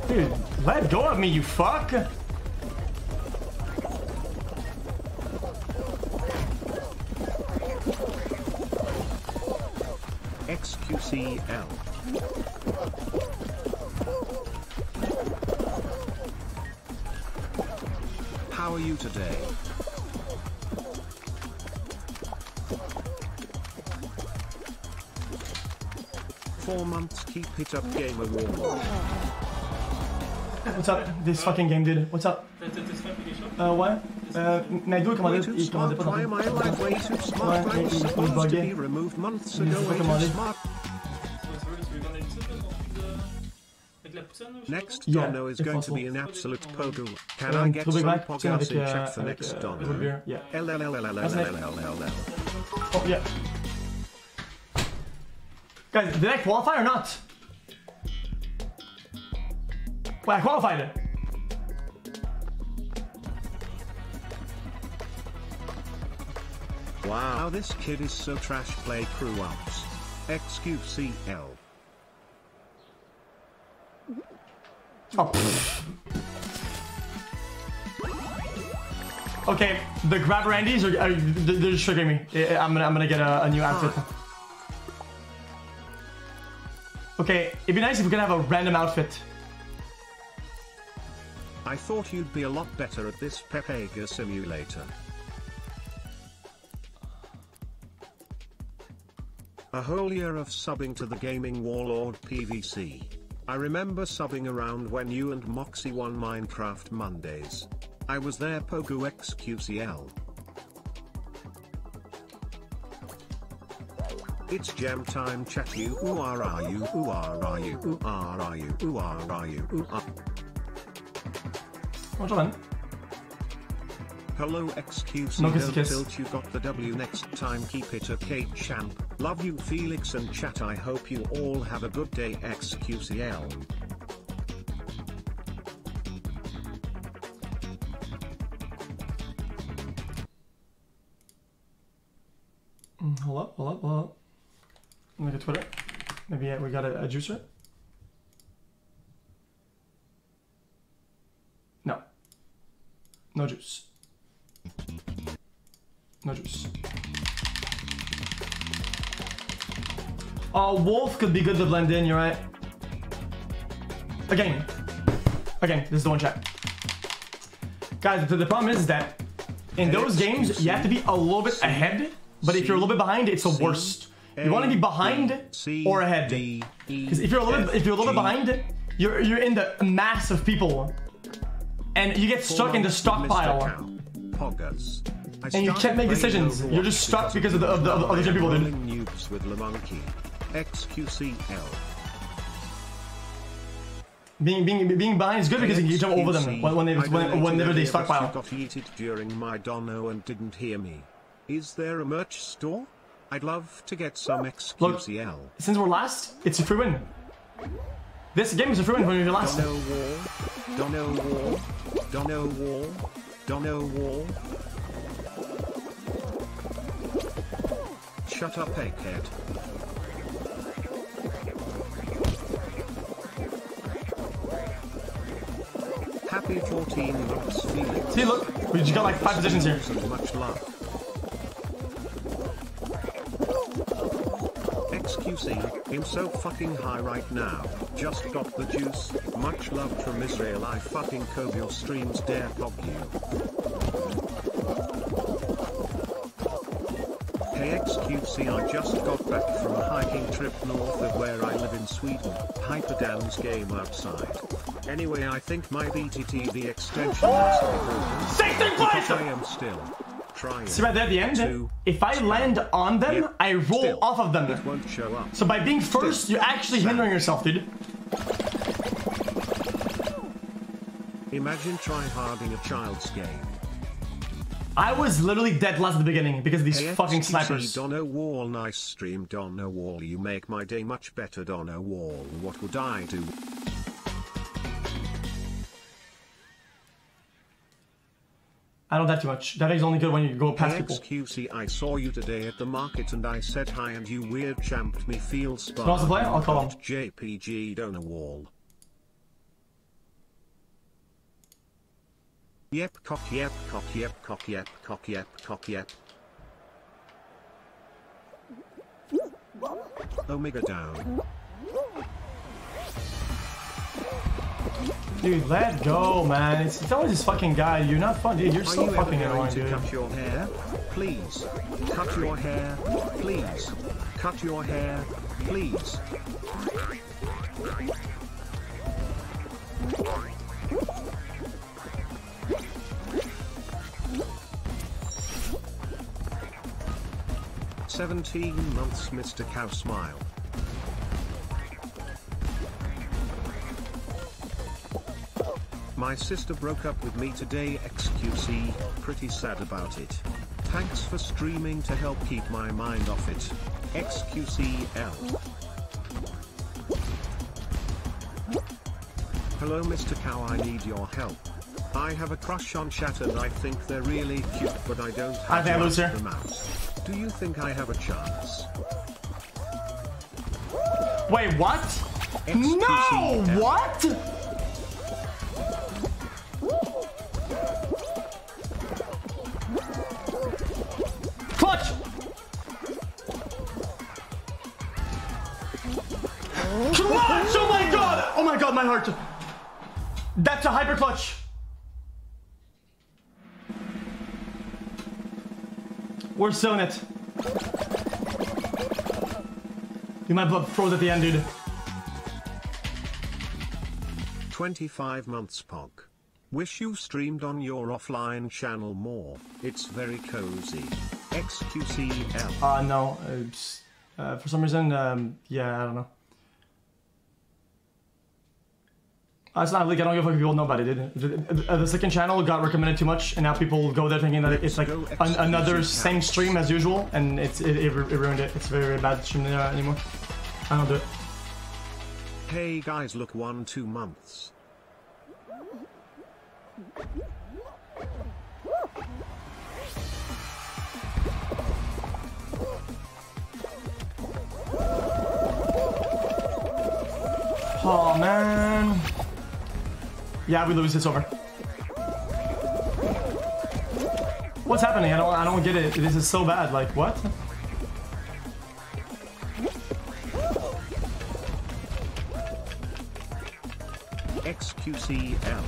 Dude, let go of me, you fuck. CL. How are you today? Four months keep it up game award. What's up, this fucking game dude? What's up? Euh, uh, ouais. I Naido, il commandait, il commandait pas non plus. Ouais, il, il buguait. Il ne. Next yeah, is going possible. to be an absolute pogo. Can um, I get some pogas in check for next uh, domino? Yeah. Oh, yeah. Guys, did I qualify or not? Well, I qualified it. Wow, this kid is so trash play crew ups. XQCL. Oh. Okay, the grab Andes are, are uh, they're just triggering me. I- I'm gonna I'm gonna get a, a new outfit. Okay, it'd be nice if we could have a random outfit. I thought you'd be a lot better at this Pepega simulator. A whole year of subbing to the gaming warlord PVC. I remember subbing around when you and Moxie won Minecraft Mondays. I was there Pogu XQCL. It's jam time chat you who are are you who are are you who are are you who are are you who are Bonjour, man. Hello XQC No don't tilt you got the W next time keep it okay champ. Love you Felix and chat I hope you all have a good day XQCL. Mm, Hold up, hold up, hold up. Look at Twitter. Maybe we got a, a juicer. No. No juice. No juice. Oh, Wolf could be good to blend in, you're right. Again. Again, this is the one chat. Guys, the, the problem is that in those games, you have to be a little bit ahead, but if you're a little bit behind, it's the worst. You want to be behind or ahead. Because if you're a little bit, if you're a little bit behind, you're you're in the mass of people, and you get stuck in the stockpile, Poggers. And you can't make decisions. You're just stuck because of the of the, of the other people, dude. Noobs with Lamonkey. XQCL. Being being being behind is good because you can jump over them when when they when, whenever they stockpile. Got yeeted during my dono and didn't hear me. Is there a merch store? I'd love to get some XQCL. Since we're last, it's a free win. This game is a free win when you're last. Dono wall, Dono wall, Dono wall, Dono wall. Shut up, egghead. Happy 14 months, Felix. See, look, we just got like five positions here. And much love. XQC, I'm so fucking high right now. Just got the juice. Much love from Israel. I fucking cove your streams, dare pog you. Hey see I just got back from a hiking trip north of where I live in Sweden. Hyperdams game outside. Anyway, I think my BTTV extension be broken. Because I am still trying. See right there at the end? If I land on them. I roll Still, off of them. It won't show up. So by being first, Still. you're actually hindering yourself, dude. Imagine tryharding a child's game. I was literally dead last at the beginning because of these Hey, fucking snipers. Dono Wall, nice stream, Dono Wall. You make my day much better, Dono Wall. What would I do? I don't that too much. That is only good when you go past people. XQC, I saw you today at the market and I said hi and you weird champed me feel spa. wants to play? I'll call him. JPG Dono Yep, cock, yep, cock, yep, cock, yep, cock, yep, cock, yep. Omega down. Dude, let go, man. It's, it's always this fucking guy. You're not fun, dude. You're Are so you fucking annoying, to dude. cut your hair? Please. Cut your hair. Please. Cut your hair. Please. Seventeen months, Mr. Cow Smile. My sister broke up with me today XQC, pretty sad about it. Thanks for streaming to help keep my mind off it. XQCL. Hello Mr. Cow I need your help. I have a crush on and I think they're really cute but I don't have I think I to lose her. them out. Do you think I have a chance? Wait, what? No! What? Clutch! Clutch! Oh my god! Oh my god, my heart! That's a hyper clutch! In it. Dude, my blood froze at the end, dude. 25 months Pog. Wish you streamed on your offline channel more. It's very cozy. XQCL. Uh, no. Uh, for some reason, um, yeah, I don't know. Uh, it's not like I don't give a fuck if people know about it, dude. The, the, the second channel got recommended too much, and now people go there thinking that it's like an, another same stream as usual, and it's it, it, ruined it. It's very, very bad stream there anymore. I don't do it. Hey guys look one two months. Oh man. Yeah, we lose. It's over. What's happening? I don't. I don't get it. This is so bad. Like what? XQCL.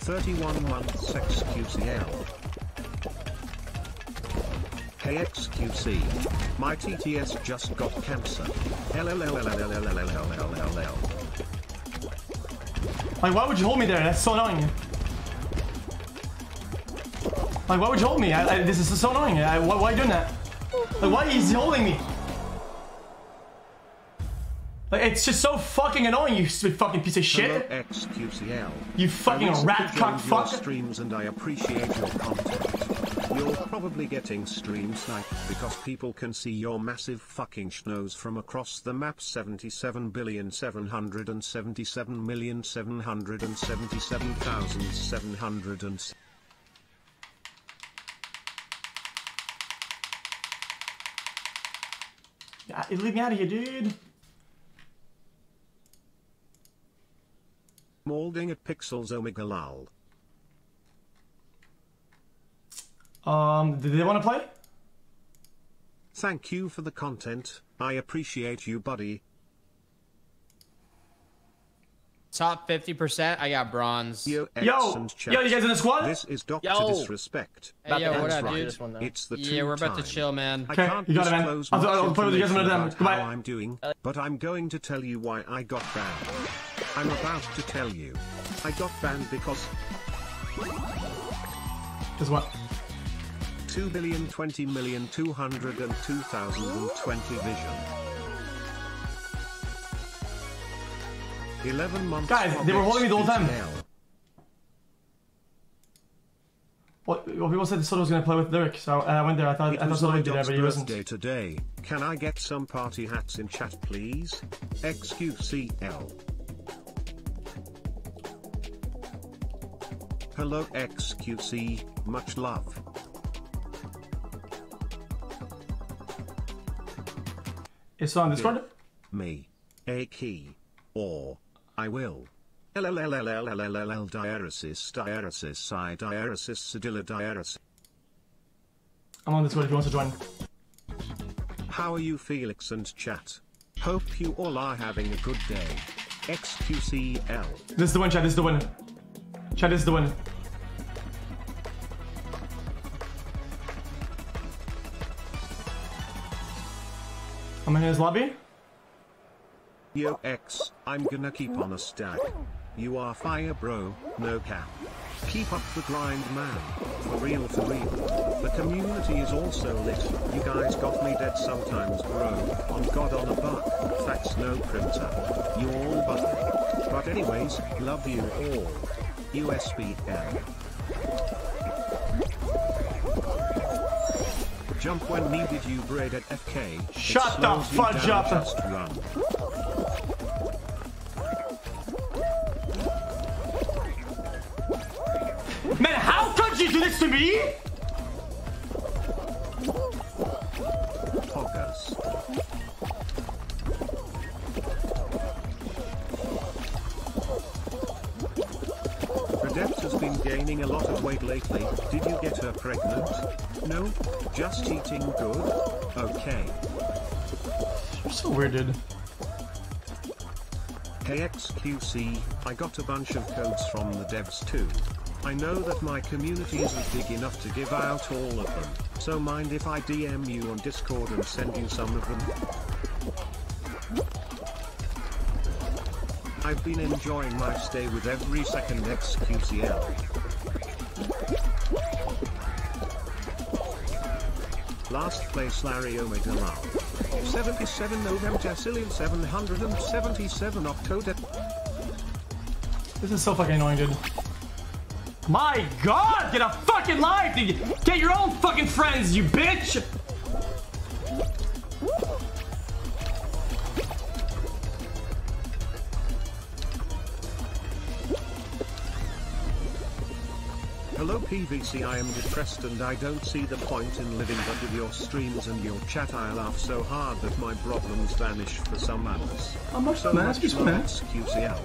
Thirty-one months XQCL. KXQC. My TTS just got cancer. Like, why would you hold me there? That's so annoying. Like, why would you hold me? This is so annoying. Why, are you doing that? Like, why is he holding me? Like, it's just so fucking annoying, you fucking piece of shit. Hello, You fucking rat cock fuck. streams and I appreciate your content. Probably getting stream sniped because people can see your massive fucking schnoz from across the map 77,777,777,700 Ah, Leave me out of here, dude. Molding at Pixels Omega Lol. Um, did they want to play? Thank you for the content. I appreciate you, buddy. Top 50%, I got bronze. Yo, Yo, yo, you guys in the squad? This is Doctor Yo. Disrespect. Hey, yo, what That's up, right. dude? This one, though. It's the Yeah, we're about to chill, man. I Okay, can't you got it, man. disclose I'll- much I'll play with you guys information another time. about Goodbye. how I'm doing, but I'm going to tell you why I got banned. I'm about to tell you. I got banned because Just what? 2 billion 20 million 202,020 vision. 11 months Guys, they were holding me the whole time. XBTL. What? Well, people said Soda was gonna play with Lirik, so uh, I went there. I thought It I thought was Soda my would be there, but he wasn't. today. Can I get some party hats in chat, please? XQCL. Hello, XQC. Much love. It's on Discord. Me. A key. Or. I will. LLLLLLLL diaresis diaresis I diaresis cedilla diaresis. I'm on Discord if you want to join. How are you, Felix and chat? Hope you all are having a good day. XQCL. This is the one, Chad. This is the win. Chad, this is the win. I'm in his lobby. Yo X, I'm gonna keep on a stack. You are fire bro, no cap. Keep up the grind man. For real for real. The community is also lit. You guys got me dead sometimes bro. On god on a buck. Facts no printer. You all buttery. But anyways, love you all. USBL. Jump when needed you braid at FK. Shut the fudge up. Just run. Man, how could you do this to me? So. KXQC, I got a bunch of codes from the devs too. I know that my community isn't big enough to give out all of them, so mind if I DM you on Discord and send you some of them? I've been enjoying my stay with every second XQCL. Last place Larry Omega Lau. 77 November Sillion 777 October. This is so fucking annoying, dude. My god, get a fucking life. Get your own fucking friends, you bitch. PVC I am depressed and I don't see the point in living but with your streams and your chat I laugh so hard that my problems vanish for some hours. How much, So man? much That's love man. XQCL.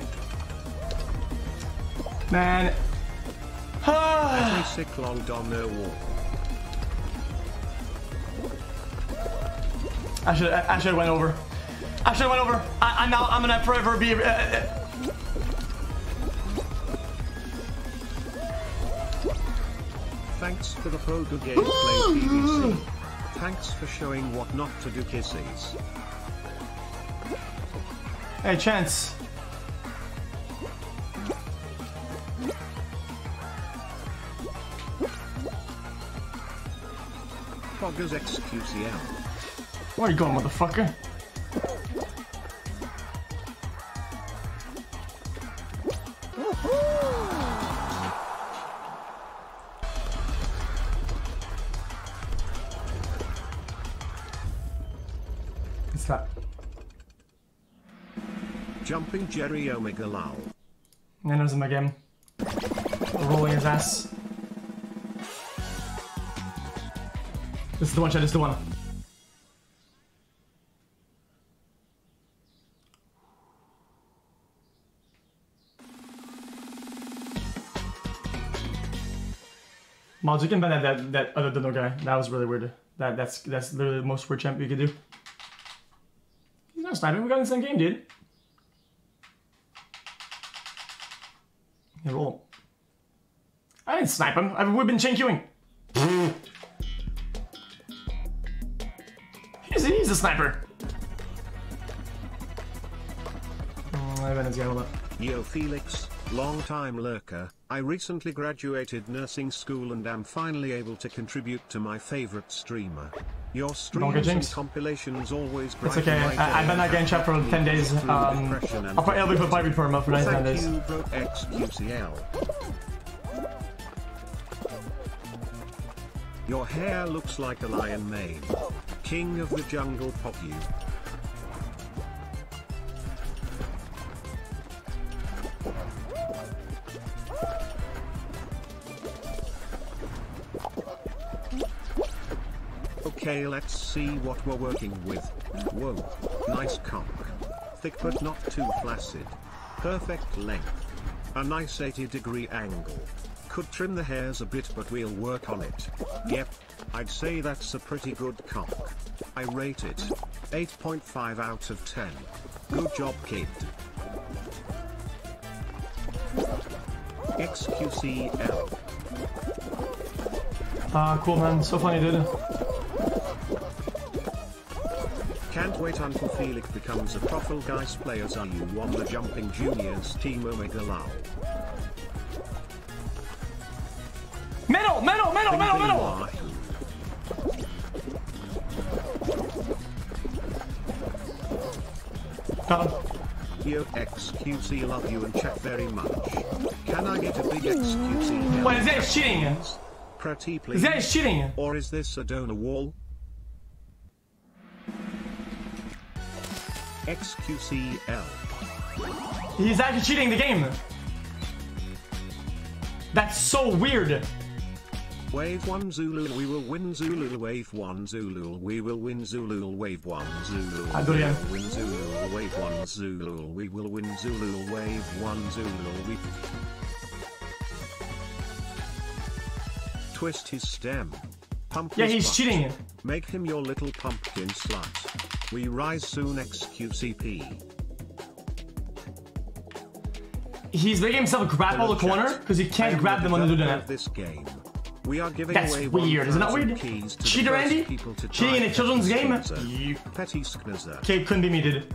Man. Every sick long don no war. I should I should have went over. I should have went over. I, I'm now I'm gonna forever be. Uh, uh, Thanks for the pro good gameplay PVC. Thanks for showing what not to do kisses. hey, Chance. Poggers XQCL. Where are you going, motherfucker? featuring Jerry Omegalal. And in my game. Rolling his ass. This is the one, Chad, this is the one. Miles, you can ban that, that, that other Dino guy. That was really weird. That that's that's literally the most weird champ you could do. He's not sniping, we got in the same game, dude. Yeah, roll. I didn't snipe him. I, we've been chain queuing. he's, he's a sniper. Oh, I bet it's got Yo Felix, long time lurker, I recently graduated nursing school and am finally able to contribute to my favorite streamer. Your streams and compilations always It's okay. I I've been getting chat for 10 days. Um, I'll put for Barbie for a month for 99 Thank days. you. Your hair looks like a lion mane. King of the jungle pop you. Okay, let's see what we're working with. Whoa, nice cock. Thick but not too flaccid. Perfect length. A nice 80 degree angle. Could trim the hairs a bit but we'll work on it. Yep, I'd say that's a pretty good cock. I rate it 8.5 out of 10. Good job kid. XQCL. Ah, cool, man. So funny, dude. Can't wait until Felix becomes a profile guys players are you on the Jumping Juniors team Omega Lao. Middle, middle, middle, middle, middle! Got. Yo XQC love you and chat very much. Can I get a big XQC? Wait, this guy is cheating. Pretty please. guy is cheating. Or is this a donor wall? XQCL. He's actually cheating the game. That's so weird. Wave 1 Zulu, we will win Zulu. Wave 1 Zulu, we will win Zulu. Wave 1 Zulu, I'll do it we will win Zulu. Wave 1 Zulu, we will win Zulu. Wave 1 Zulu, we. Twist his stem. Pump Yeah, he's butt. cheating. Make him your little pumpkin slut. We rise soon XQCP. He's making himself grab all the corner because he can't grab the them on the internet. this game. We are giving That's away weird, isn't that 1,000 weird? keys to the Cheater Andy? Cheating in a children's game? You- Petty. Okay, couldn't be me, dude.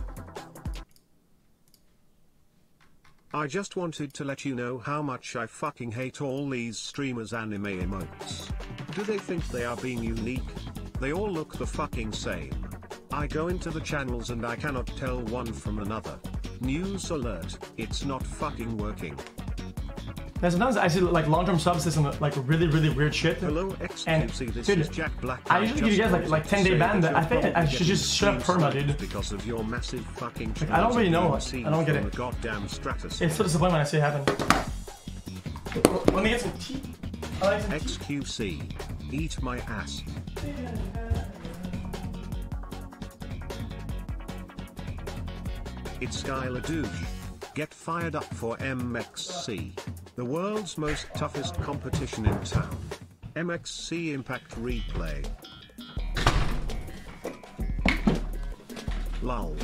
I just wanted to let you know how much I fucking hate all these streamers anime emotes. Do they think they are being unique? They all look the fucking same. I go into the channels and I cannot tell one from another. News alert, it's not fucking working. Yeah, sometimes I see like long-term subs to some like really, really weird shit. Hello And, dude, Jack Black. I usually give you guys, like- like 10 day ban, that but I think I should just shut up perma, dude. Because of your massive fucking I don't really know. I don't get it. Goddamn. It's so disappointing when I see it happen. Let me get some tea. Like some tea. XQC. Eat my ass. It's Guy LeDouche. Get fired up for MXC. The world's most toughest competition in town. MXC Impact Replay. Lol.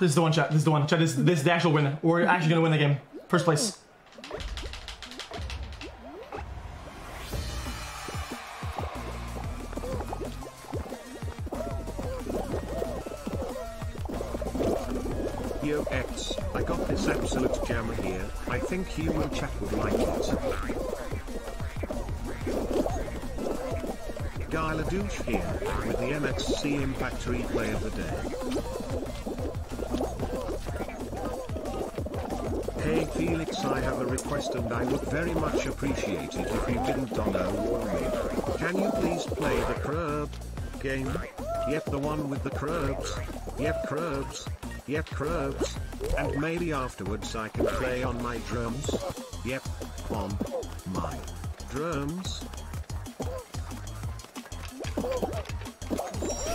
This is the one, chat. This is the one. Chat, this, this is the actual winner. We're actually gonna win the game. First place. Yo X, I got this absolute gem here. I think you and chat would like it. Guy LeDouche here, with the MXC Impact replay crabs. Yep crabs. Yep crabs. And maybe afterwards I can play on my drums. Yep, on my drums.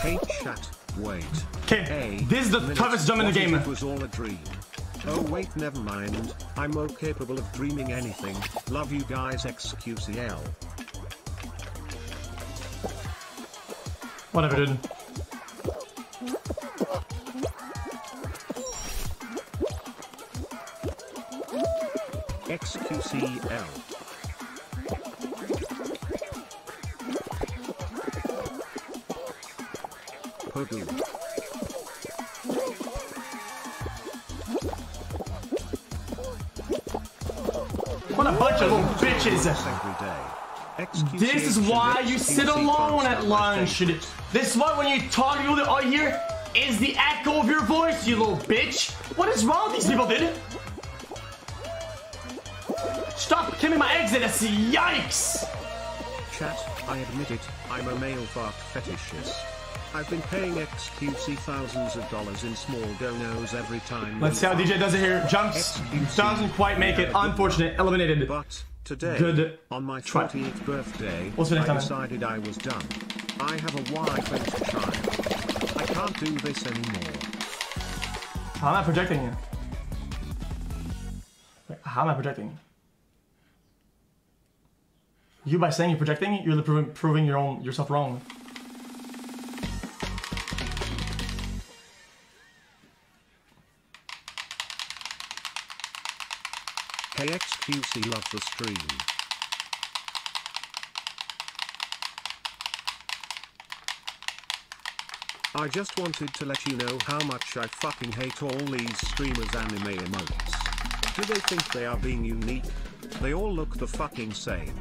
Hey chat, wait. Okay, Hey, this is the minute, toughest jump in the game. It was all a dream. Oh wait, never mind. I'm more capable of dreaming anything. Love you guys, XQCL. Whatever, dude. XQCL. What a bunch of little bitches. This is why you sit alone at lunch. This is why when you talk, you all you hear is the echo of your voice, you little bitch. What is wrong with these people, dude? Stop killing my exit. That's yikes. Chat, I admit it, I'm a male fart fetishist. I've been paying XQC thousands of dollars in small donos every time. Let's see how DJ does it here. Jumps. Doesn't quite make it. Unfortunate. Eliminated. But today, Good on my try. 40th birthday, What's the next I time? decided I was done. I have a wife and a child. I can't do this anymore. How am I projecting you? How am I projecting you? By saying you're projecting, you're proving, proving your own yourself wrong. KXQC love the stream. I just wanted to let you know how much I fucking hate all these streamers anime emotes. Do they think they are being unique? They all look the fucking same.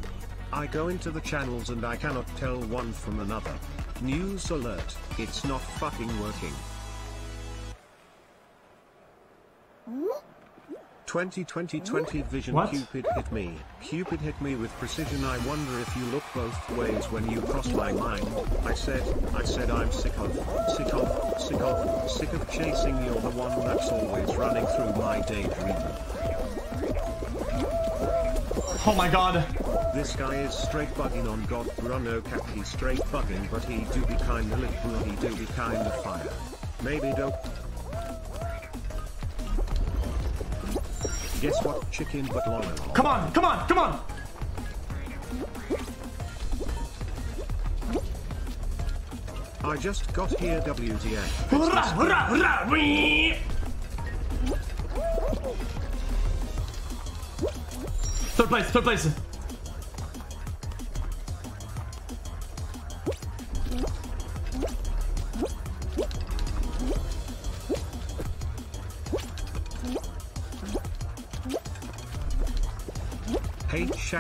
I go into the channels and I cannot tell one from another. News alert, it's not fucking working. 2020 Vision What? Cupid hit me. Cupid hit me with precision. I wonder if you look both ways when you cross my mind. I said, I said I'm sick of, sick of, sick of, sick of chasing. You're the one that's always running through my daydream. Oh my god. This guy is straight bugging on God, bro. No cap, he's straight bugging, but he do be kinda lit, bro. He do be kinda fire. Maybe dope. Guess what? Chicken but lol. Come on, come on, come on. I just got here WTF. Hurrah, hurrah, hurrah, wee. Third place, third place.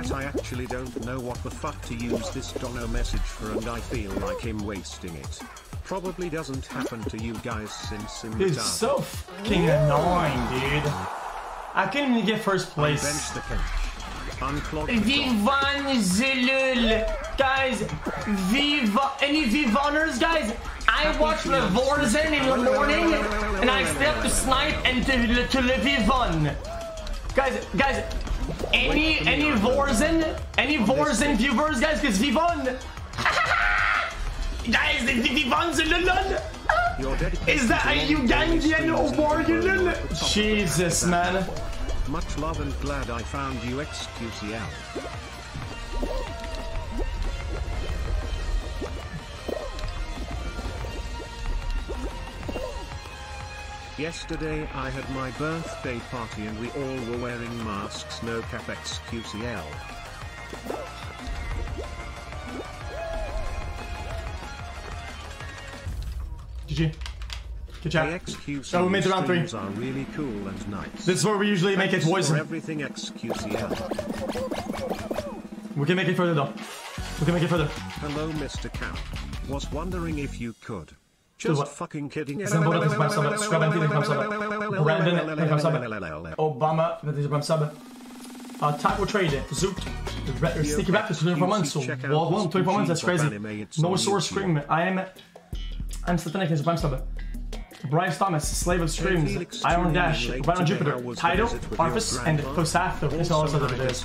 Chat, I actually don't know what the fuck to use this Dono message for and I feel like him wasting it. Probably doesn't happen to you guys since in It's so fucking annoying, dude. I couldn't even get first place. bench. The. Vivan Zilul. Guys, Viva. Any Vivaners, guys? I watched the Forsen in the morning and I up to snipe and to, to Le Vivan. Guys, guys, any any Forsen, any Forsen viewers, guys, because Vivan. guys, the Vivan Zilul. Your dedication Is that a long daily Ugandan streams or and promoting Ugandan? at the top of Jesus, man. Much love and glad I found you XQCL. Yesterday I had my birthday party and we all were wearing masks no cap XQCL. GG. Good job. The XQCL So we made to round three. are really cool and nice. This is where we usually make it Thanks for everything XQCL. We can make it further though. We can make it further. Hello Mr. Cow. Was wondering if you could. Just what? fucking kidding. Zambora, thanks for prime sub. Scrub Empty, thanks for. Brandon, thanks for. Obama, prime sub. Uh, Taco Trade, Zoot, Ra- Sticky Raptors, 24 months. So, Check out Wall 1, 24 months, that's crazy. No Source Scream, I am. I'm Satanic, thanks for prime. Bryce Thomas, Slave of Screams, Iron Dash, Rhino. Jupiter, Tidal, Arfus, and. Thanks for all my videos.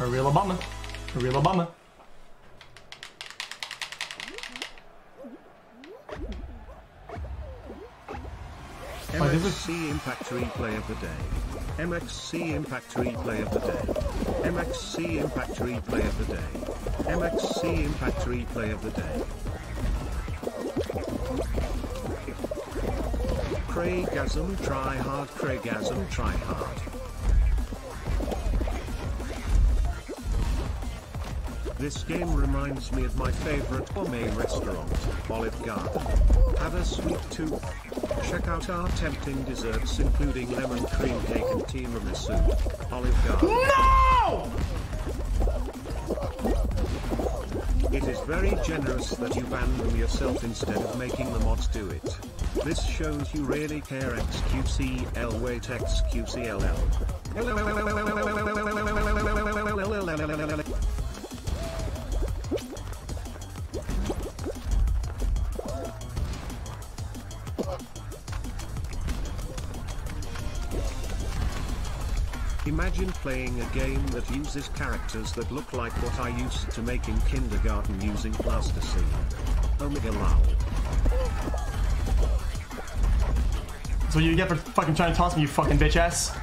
A real Obama. A real Obama. Oh, this is- MXC Impact Replay of the Day. MXC Impact Replay of the Day. MXC Impact Replay of the Day. MXC Impact Replay of the Day. Kreygasm try hard Kreygasm try hard. This game reminds me of my favorite gourmet restaurant, Olive Garden. Have a sweet tooth. Check out our tempting desserts including lemon cream cake and tiramisu. Olive Garden. No! It is very generous that you ban them yourself instead of making the mods do it. This shows you really care XQCL wait XQCLL. Playing a game that uses characters that look like what I used to make in kindergarten using plasticine. Omega lol. That's what you get for fucking trying to toss me, you fucking bitch ass.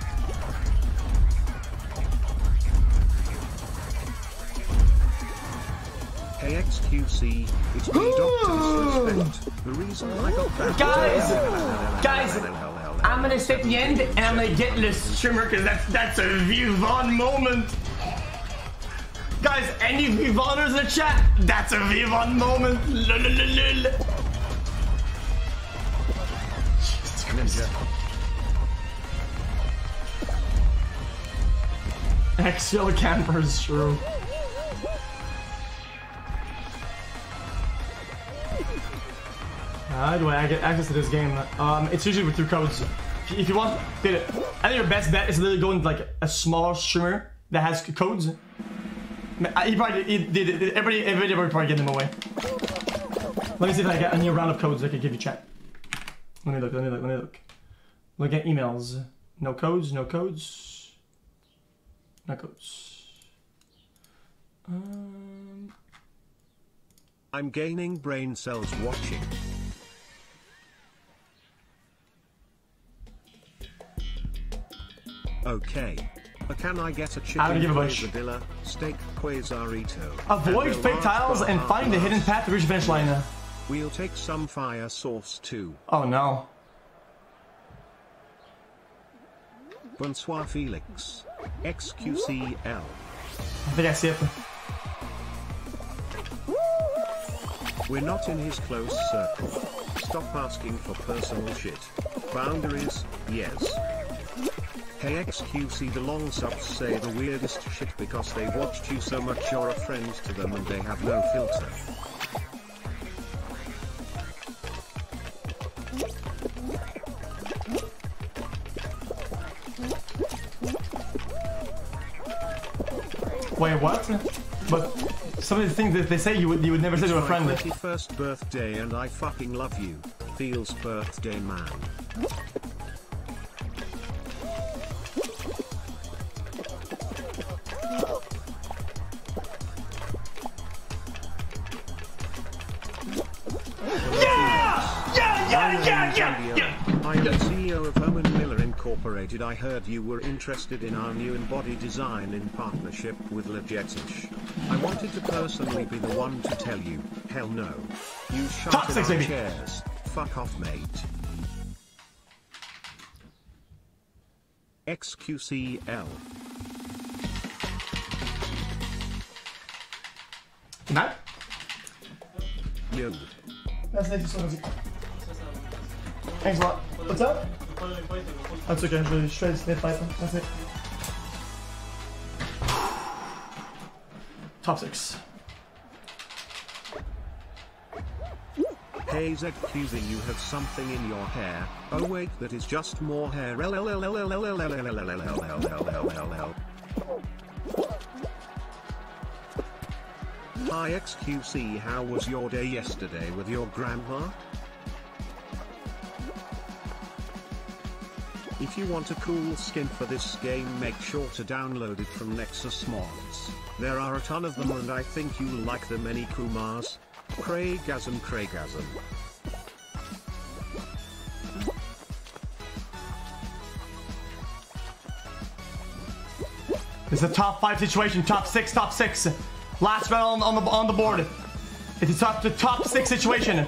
KXQC, it's me Dr. Disrespect. The reason I got that Guys! Guys! I'm gonna stay at the end and I'm gonna get the streamer because that's that's a Vivon moment. Guys, any Vivoners in the chat? That's a Vivon moment. Lulululul. Jesus Christ. Axial campers, true. How do I get access to this game? Um, it's usually with through codes. If you- want, dude, I think your best bet is literally going to like a small streamer that has codes. You probably, did- did- everybody, everybody probably get them away. Let me see if I get a new round of codes I could give you chat. Let me look, let me look, let me look. Look at emails. No codes, no codes. No codes. Um, I'm gaining brain cells watching. Okay. Uh, Can I get a chicken I would give a bunch. quesadilla, steak quesarito? avoid fake tiles and find the hidden path to reach the finish line. We'll take some fire sauce too. Oh no. Bonsoir Felix. XQCL. I think I see it. We're not in his close circle. Stop asking for personal shit. Boundaries, yes. Hey XQC the long subs say the weirdest shit because they watched you so much you're a friend to them and they have no filter. Wait, what? But some of the things that they say you would you would never say to a friend. My friend. 21st birthday and I fucking love you. Feels birthday man. Yeah, yeah, yeah, yeah, yeah. I'm the CEO of Herman Miller Incorporated. I heard you were interested in our new embody design in partnership with Logitech. I wanted to personally be the one to tell you, hell no. You shut Top in six, our baby. chairs. Fuck off, mate. XQCL. Matt? Yo. That's next one. Thanks a lot. What's up? That's okay. Really straight snip Python. That's it. Top six. Hey ZQV, you have something in your hair. Oh wait, that is just more hair. Hi XQC, how was your day yesterday with your grandma? If you want a cool skin for this game make sure to download it from Nexus Mods. There are a ton of them and I think you'll like them any Kumars. Kreygasm Kreygasm. It's a top five situation, top six, top six. Last round on the on the board. It's a top the top six situation.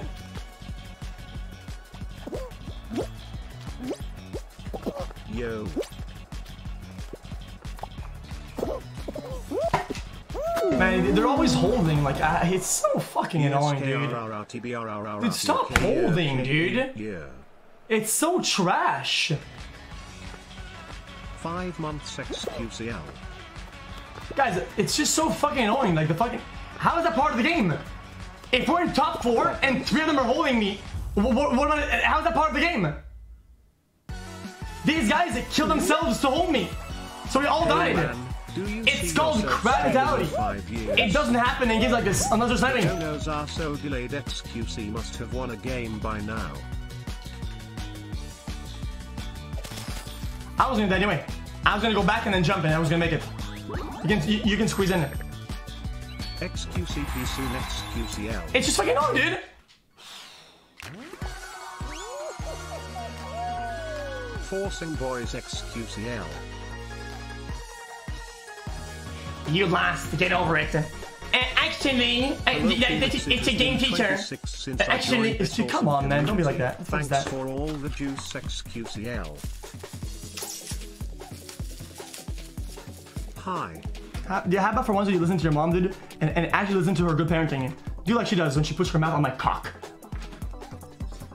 Uh, it's so fucking annoying, dude. Dude, stop holding, dude. Yeah. It's so trash. Five months XQCL. Guys, it's just so fucking annoying. Like the fucking. How is that part of the game? If we're in top four and three of them are holding me, what, what, I, how is that part of the game? These guys kill themselves to hold me, so we all died. Man, do you It's called yourself crab staying mentality. Five years? It doesn't happen in games like this unless there's sniping. Donos are so delayed XQC must have won a game by now. I was gonna do that anyway. I was gonna go back and then jump and I was gonna make it. You can you, you can squeeze in. XQCP soon XQCL. It's just fucking on, dude. Forcing boys XQCL. You lost. Get over it. Uh, actually, uh, Hello, th- th- Felix, it's, it's a game teacher. 26 Actually, come on, man, don't be like that. What the fuck Thanks that? for all the juice XQCL. Hi. How, yeah, how about for once you listen to your mom, dude, and, and actually listen to her good parenting? Do like she does when she puts her mouth on my cock.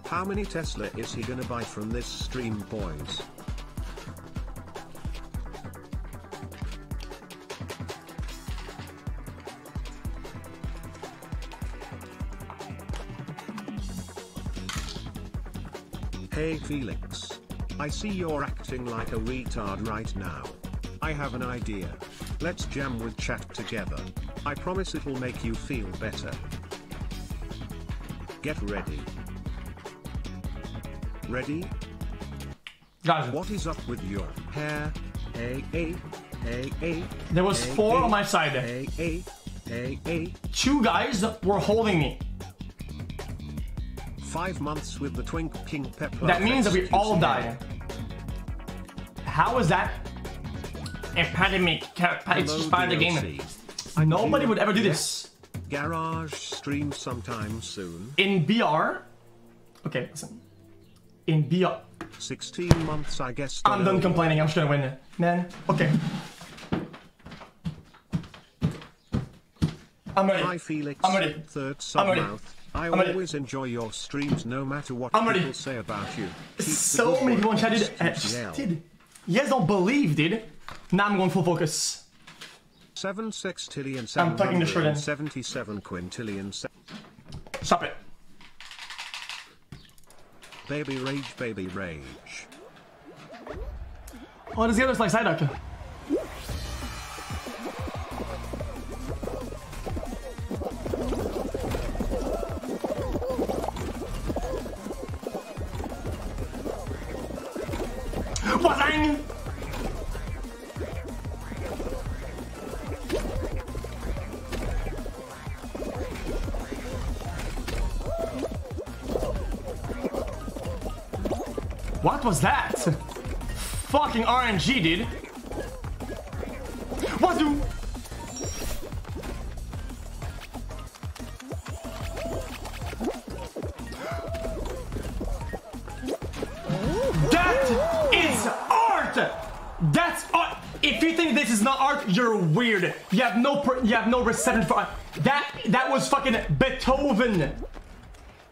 How many Tesla is he gonna buy from this stream, boys? Hey Felix. I see you're acting like a retard right now. I have an idea. Let's jam with chat together. I promise it'll make you feel better. Get ready. Ready? Guys, What is up with your hair? Hey, hey, hey, hey. There was four on my side. Hey, hey, hey, hey. two guys were holding me. Five months with the Twink King Pepper. That means that we all die. How is that a pandemic? It's just part of the game. Nobody would ever do this. Garage stream sometime soon. In BR, okay, listen. In BR, 16 months, I guess. I'm done complaining. I'm just gonna win, man. Okay. I'm ready. Hi Felix. I'm ready. Third I'm ready. submouth. I always enjoy your streams no matter what I'm ready. people say about you. Keep So many people in chat, dude. Uh, dude. You guys don't believe, dude. Now I'm going full focus. 7 sextillion I'm tucking the shirt in. 77 quintillion se- Stop it. baby rage baby rage. Oh, this guy looks like Psyduck. Wazang! Was that? Fucking RNG, dude. Wazoo! That is art! That's art! If you think this is not art, you're weird. You have no you have no reception for art. That that was fucking Beethoven.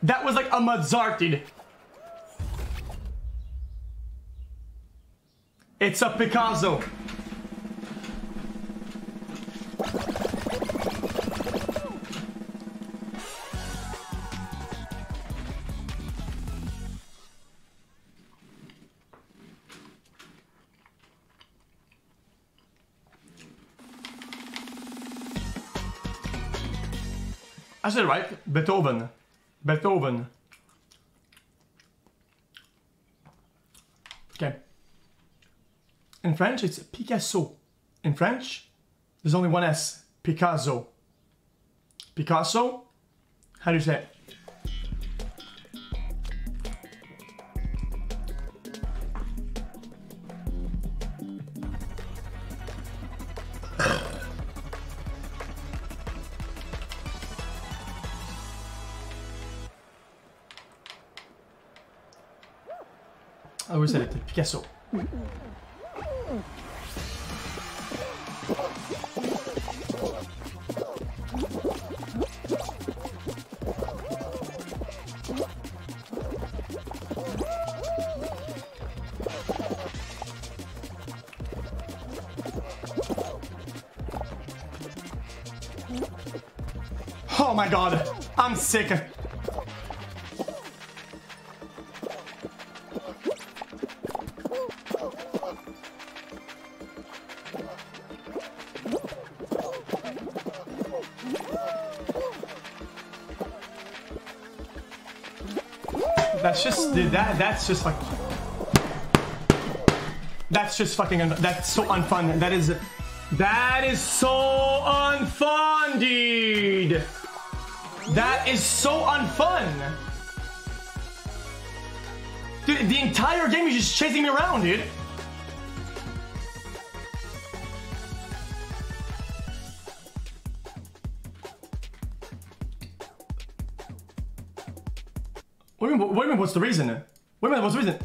That was like a Mozart, dude. It's a Picasso. I said right. Beethoven. Beethoven. Okay. In French, it's Picasso. In French, there's only one S. Picasso. Picasso? How do you say it? I always said it. Picasso. Oh my god, I'm sick. That's just, dude, that, that's just like, that's just fucking, that's so unfun. That is, that is so unfun. That is so unfun. Dude, the entire game is just chasing me around, dude. You mean, what do you mean, what's the reason? Wait a minute, what's the reason?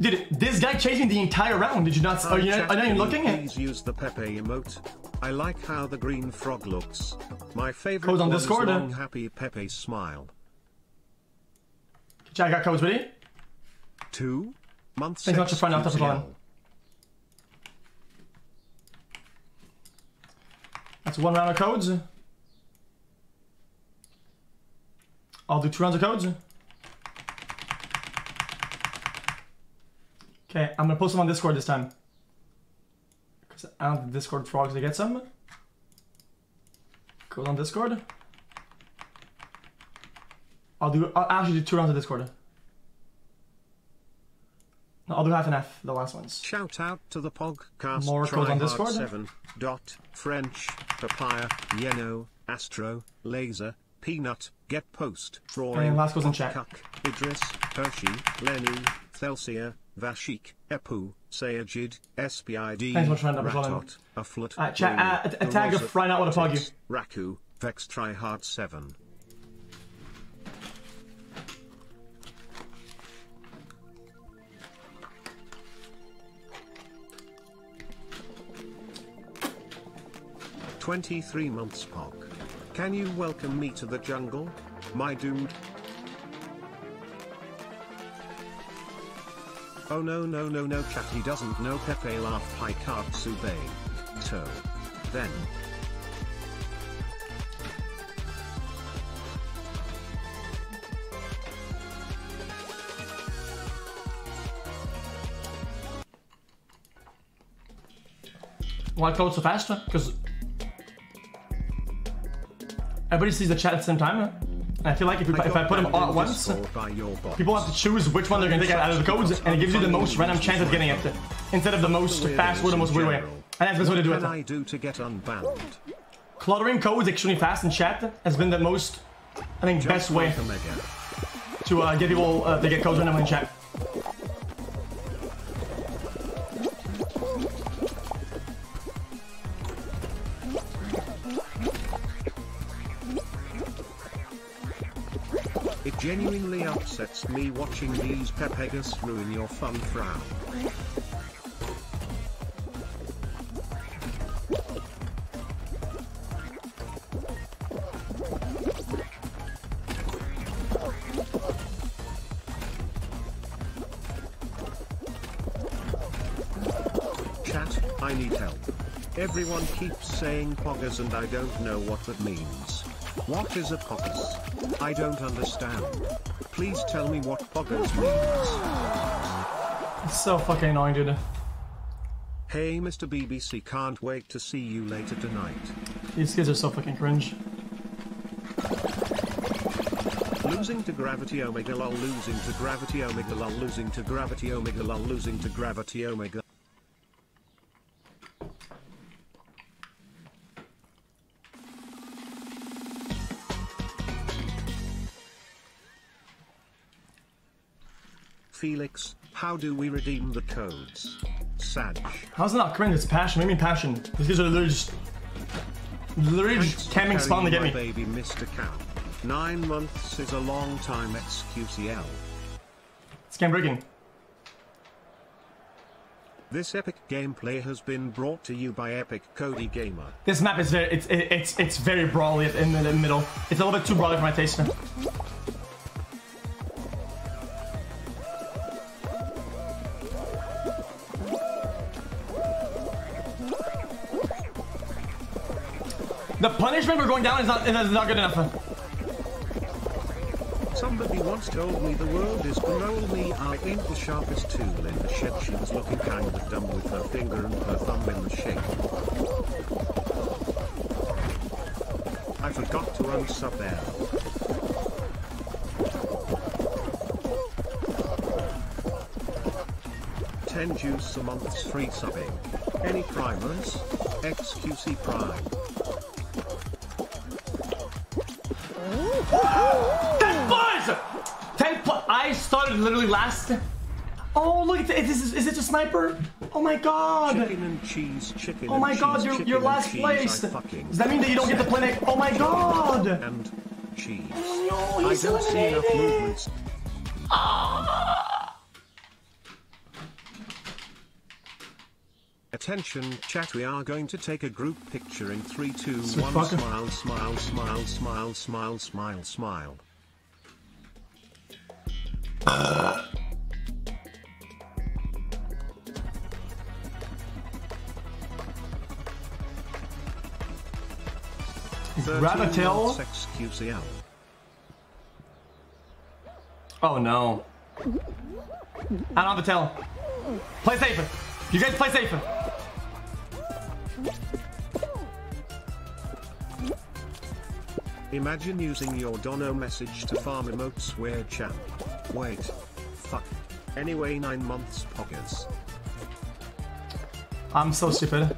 Dude, this guy chasing the entire round, did you not, are you, Chat, are you can looking? Please use the Pepe emote. I like how the green frog looks. My favorite Codes on Discord, is uh? long happy Pepe smile. Chat, I got codes ready? Two months. Thanks much for finding out, that's fun. That's one round of codes. I'll do two rounds of codes. Okay, I'm gonna post them on Discord this time. Because I don't have the Discord frogs to get some. Code on Discord. I'll do. I'll actually do two rounds of Discord. No, I'll do half and half, the last ones. Shout out to the podcast. More codes on Discord? Seven dot French papaya yeno astro laser peanut get post Troy And last goes in chat. Idris Hershey Lenny Thelsia Vashik Epu Sayajid SPID Thanks so much for that, Raton. Ratot Aflut Uh, chat, uh, a- a tag of right now with a Raku Vex Tryhard Seven. Twenty-three months, Pog. Can you welcome me to the jungle, my dude? Oh no no no no chat he doesn't know Pepe laugh Picard Sube. So. Then. Why code so fast? Because everybody sees the chat at the same time. huh? And I feel like if, we, if I put them all at once, people have to choose which one they're gonna take out of the codes, and it gives you the most random chance of getting it. Instead of the most fast or the most weird way. And that's the best way to do it. I do to get unbanned? Cluttering codes extremely fast in chat has been the most, I think, best way to uh, get people uh, to get codes randomly in chat. Genuinely upsets me watching these Pepegas ruin your fun frown. Chat, I need help. Everyone keeps saying poggers and I don't know what that means. What is a poggers? I don't understand. Please tell me what poggers means. It's so fucking annoying, dude. Hey Mr. BBC can't wait to see you later tonight. These kids are so fucking cringe. Losing to gravity omega lol losing to gravity omega lol losing to gravity omega lol losing to gravity omega Felix, how do we redeem the codes? Sag. How's it not cringe? It's passion. What do you mean passion? These guys are literally just, literally just camping spawn to get me. baby Mr. Cow. Nine months is a long time XQCL. It's cam breaking. This epic gameplay has been brought to you by Epic Cody Gamer. This map is very, it's it, it's it's very brawly in the middle. It's a little bit too brawly for my taste. The punishment for going down is not is not good enough. Somebody once told me the world is below me. I ain't the sharpest tool in the shed. She was looking kind of dumb with her finger and her thumb in the shape. I forgot to unsub there. Ten juice a month's free subbing. Any primers? XQC Prime. Ten plus! Ten plus! I started literally last. Oh look! It's, is, is it a sniper? Oh my god! Chicken and cheese, chicken Oh my god, cheese, you're, you're last cheese, place. Does that mean that you don't get to play next? Oh my god! and cheese. Oh, no, I don't see enough eliminated. movements. Attention, chat. We are going to take a group picture in three, two, one. fucker. Smile, smile, smile, smile, smile, smile, smile. Grab a 13 tail. months XQCL. Oh no. I don't have a tail. Play safer. You guys play safe. Imagine using your Dono message to farm emotes where champ. Wait. Fuck. Anyway, 9 months poggers. I'm so stupid.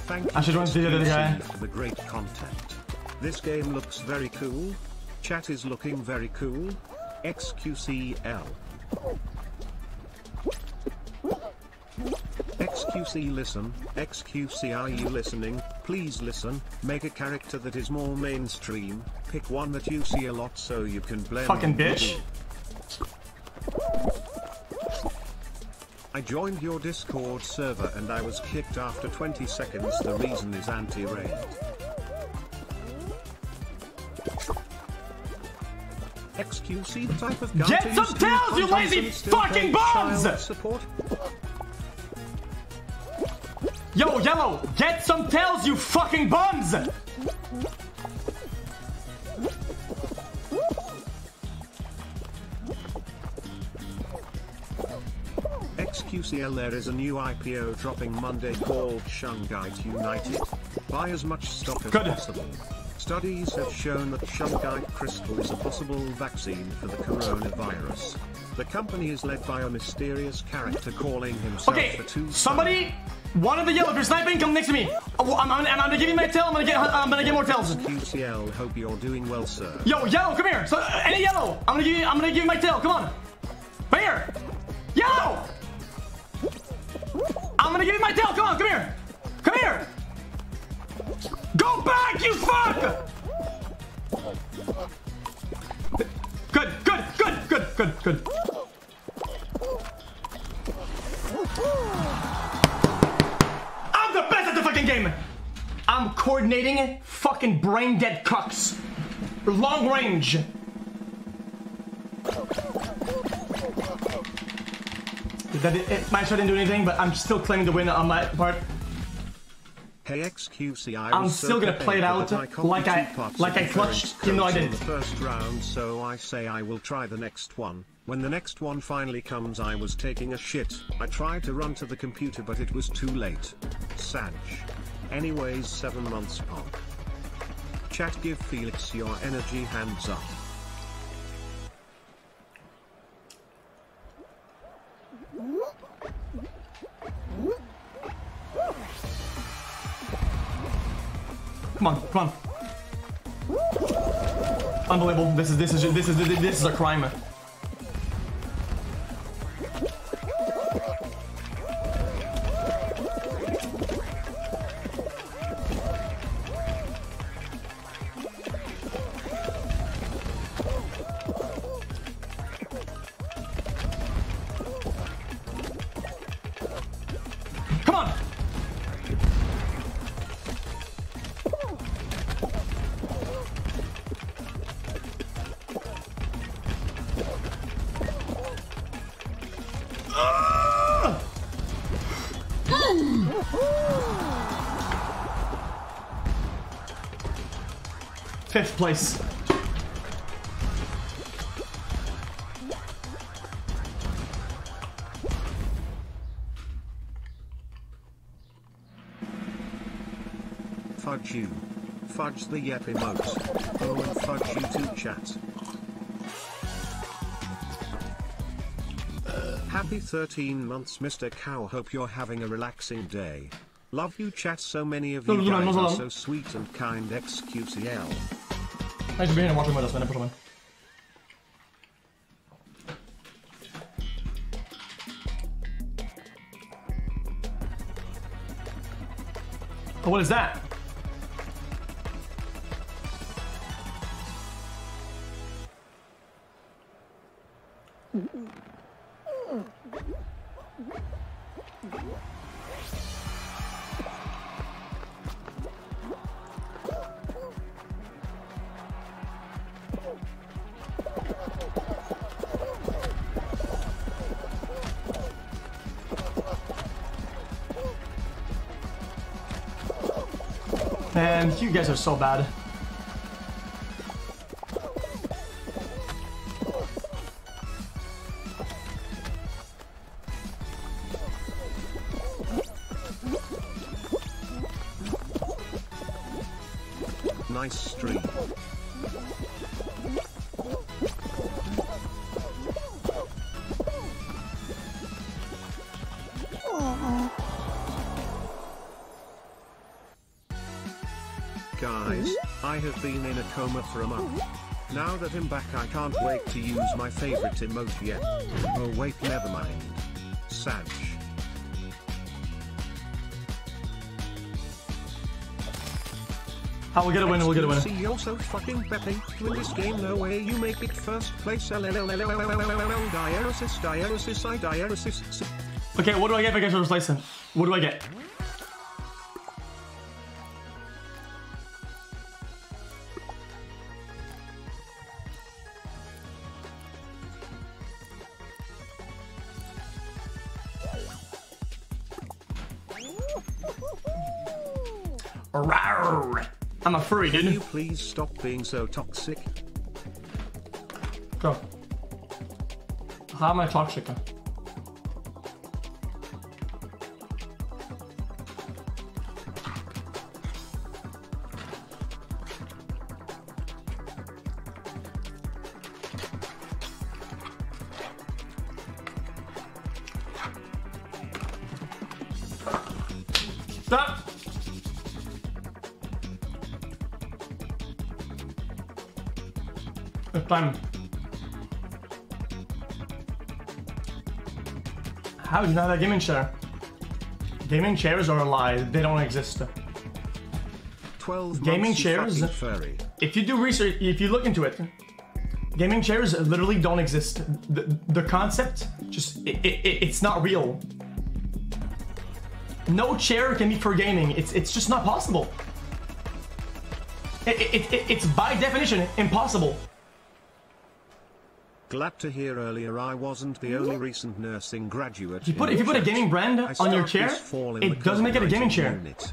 Thank you I should join the the guy. For the great content. This game looks very cool. Chat is looking very cool. XQCL. XQC listen, XQC are you listening? Please listen, make a character that is more mainstream, pick one that you see a lot so you can blend Fucking bitch. I joined your Discord server and I was kicked after 20 seconds. The reason is anti-raid. XQC the type of gun Get some tails, you lazy fucking bums! Support. Yo, yellow, get some tails, you fucking bums! XQCL there is a new IPO dropping Monday called Shungite United. Buy as much stock as Good. possible. Studies have shown that Shungite crystal is a possible vaccine for the coronavirus. The company is led by a mysterious character calling himself Okay, the Two somebody, one of the yellow, if you're sniping, come next to me. Oh, I'm, I'm, I'm gonna give you my tail, I'm gonna get, I'm gonna get more tails. QCL hope you're doing well, sir. Yo, yellow, come here. So, uh, any yellow, I'm gonna give you, I'm gonna give you my tail. Come on, right here. Yellow. I'm gonna give you my tail. Come on, come here. Come here. Go back, you fuck. Good, good, good, good, good, good. I'm the best at the fucking game. I'm coordinating fucking brain dead cucks. Long range. That it, it, my shot didn't do anything, but I'm still claiming the win on my part. Hey XQC, I'm still gonna play it out like I- copied two parts like I clutched, even though I didn't. The first round, so I say I will try the next one. When the next one finally comes, I was taking a shit. I tried to run to the computer, but it was too late. Sag. Anyways, seven months on. Chat, give Felix your energy hands up. Come on, come on. Unbelievable. This is this is this is this is a crime. Place. Fudge you. Fudge the yep emote. Oh and fudge you too chat. Happy 13 months Mr. Cow hope you're having a relaxing day. Love you chat so many of you no, no, guys no, no. are so sweet and kind XQCL. Thanks for being here and watching us, man. Push 'em in. Oh, what is that? You guys are so bad. Coma for a month. Now that I'm back I can't wait to use my favorite emote yet. Oh wait never mind. Sag. I will get a win, we'll get a win. See, you're so fucking peppy. In this game, no way you make it first place. Dialysis, dialysis, I dialysis. Okay, what do I get if I get first place then? What do I get? Rawr. I'm a furry, Can you please stop being so toxic? Go. How am I toxic? You not a gaming chair? Gaming chairs are a lie. They don't exist. 12 Gaming chairs? If you do research, if you look into it, gaming chairs literally don't exist. The, the concept just it, it, it- it's not real. No chair can be for gaming. It's it's just not possible. It, it, it, it's by definition impossible. Glad to hear earlier I wasn't the only recent nursing graduate. If you put if you put a gaming brand on your chair, this fall in the it doesn't make it a gaming chair. Unit.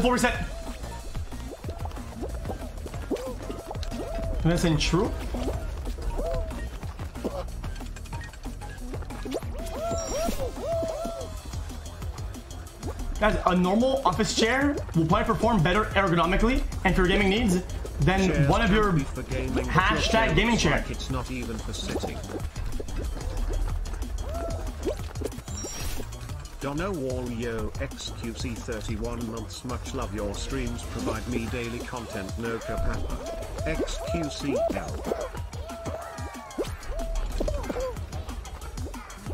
A full reset. Ain't true. Guys, a normal office chair will probably perform better ergonomically and for your gaming needs than Chairs one of your gaming, hashtag gaming chair. Like it's not even for sitting. Dono Wallio XQC 31 months much love your streams provide me daily content no kapapa. XQCL.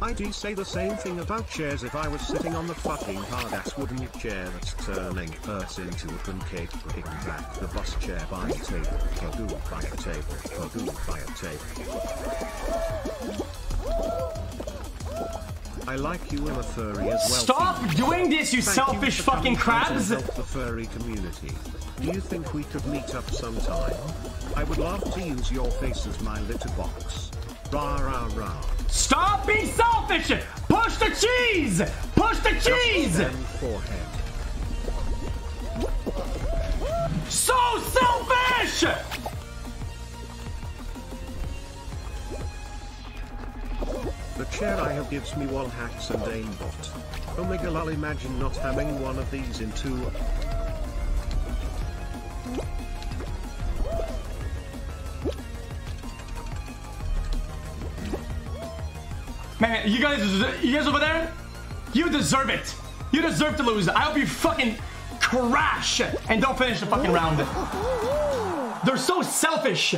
I'd say the same thing about chairs if I was sitting on the fucking hard ass wooden chair that's turning Earth into a pancake. Bring back the bus chair by a table. Pagoo by a table. Pagoo by a table. I like you and a furry as well. Stop doing this, you Thank you selfish for fucking coming out and crabs! help the furry community. Do you think we could meet up sometime? I would love to use your face as my litter box. Rah rah rah. Stop being selfish! Push the cheese! Push the cheese! Gives me wall hacks and aimbot. God, I'll imagine not having one of these in two. Man, you guys, you guys over there, you deserve it. You deserve to lose. I hope you fucking crash and don't finish the fucking round. They're so selfish.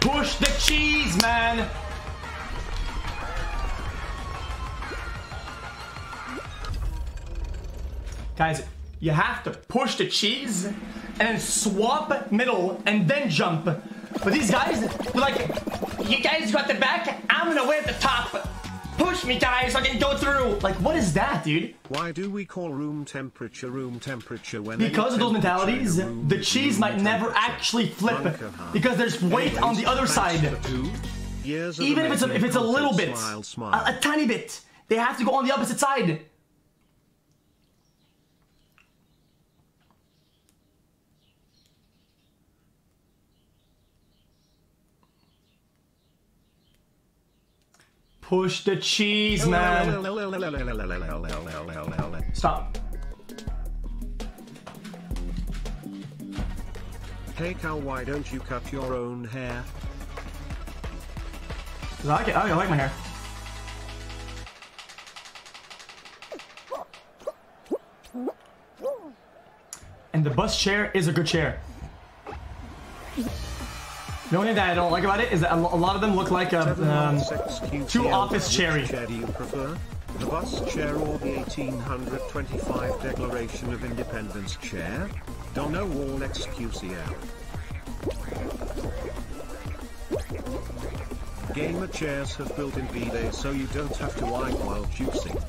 Push the cheese, man. Guys, you have to push the cheese and then swap middle and then jump. But these guys, they're like, you guys got the back, I'm gonna at the top. Push me, guys, so I can go through. Like, what is that, dude? Why do we call room temperature room temperature when Because of those any temperature in mentalities, room the cheese might never actually flip Bunker high. because there's weight on the other side. for two years of Even if it's a, if it's a little bit, Smile, smile. A, a tiny bit, they have to go on the opposite side. Push the cheese, man. Stop. Hey cow, why don't you cut your own hair? I like it. Oh, I like my hair. And the bus chair is a good chair. The only thing that I don't like about it is that a lot of them look like a, um, two office cherry. chair do you prefer? The bus chair or the 1825 Declaration of Independence chair? Dono Wall XQCL. Gamer chairs have built-in bidet so you don't have to wipe while juicing.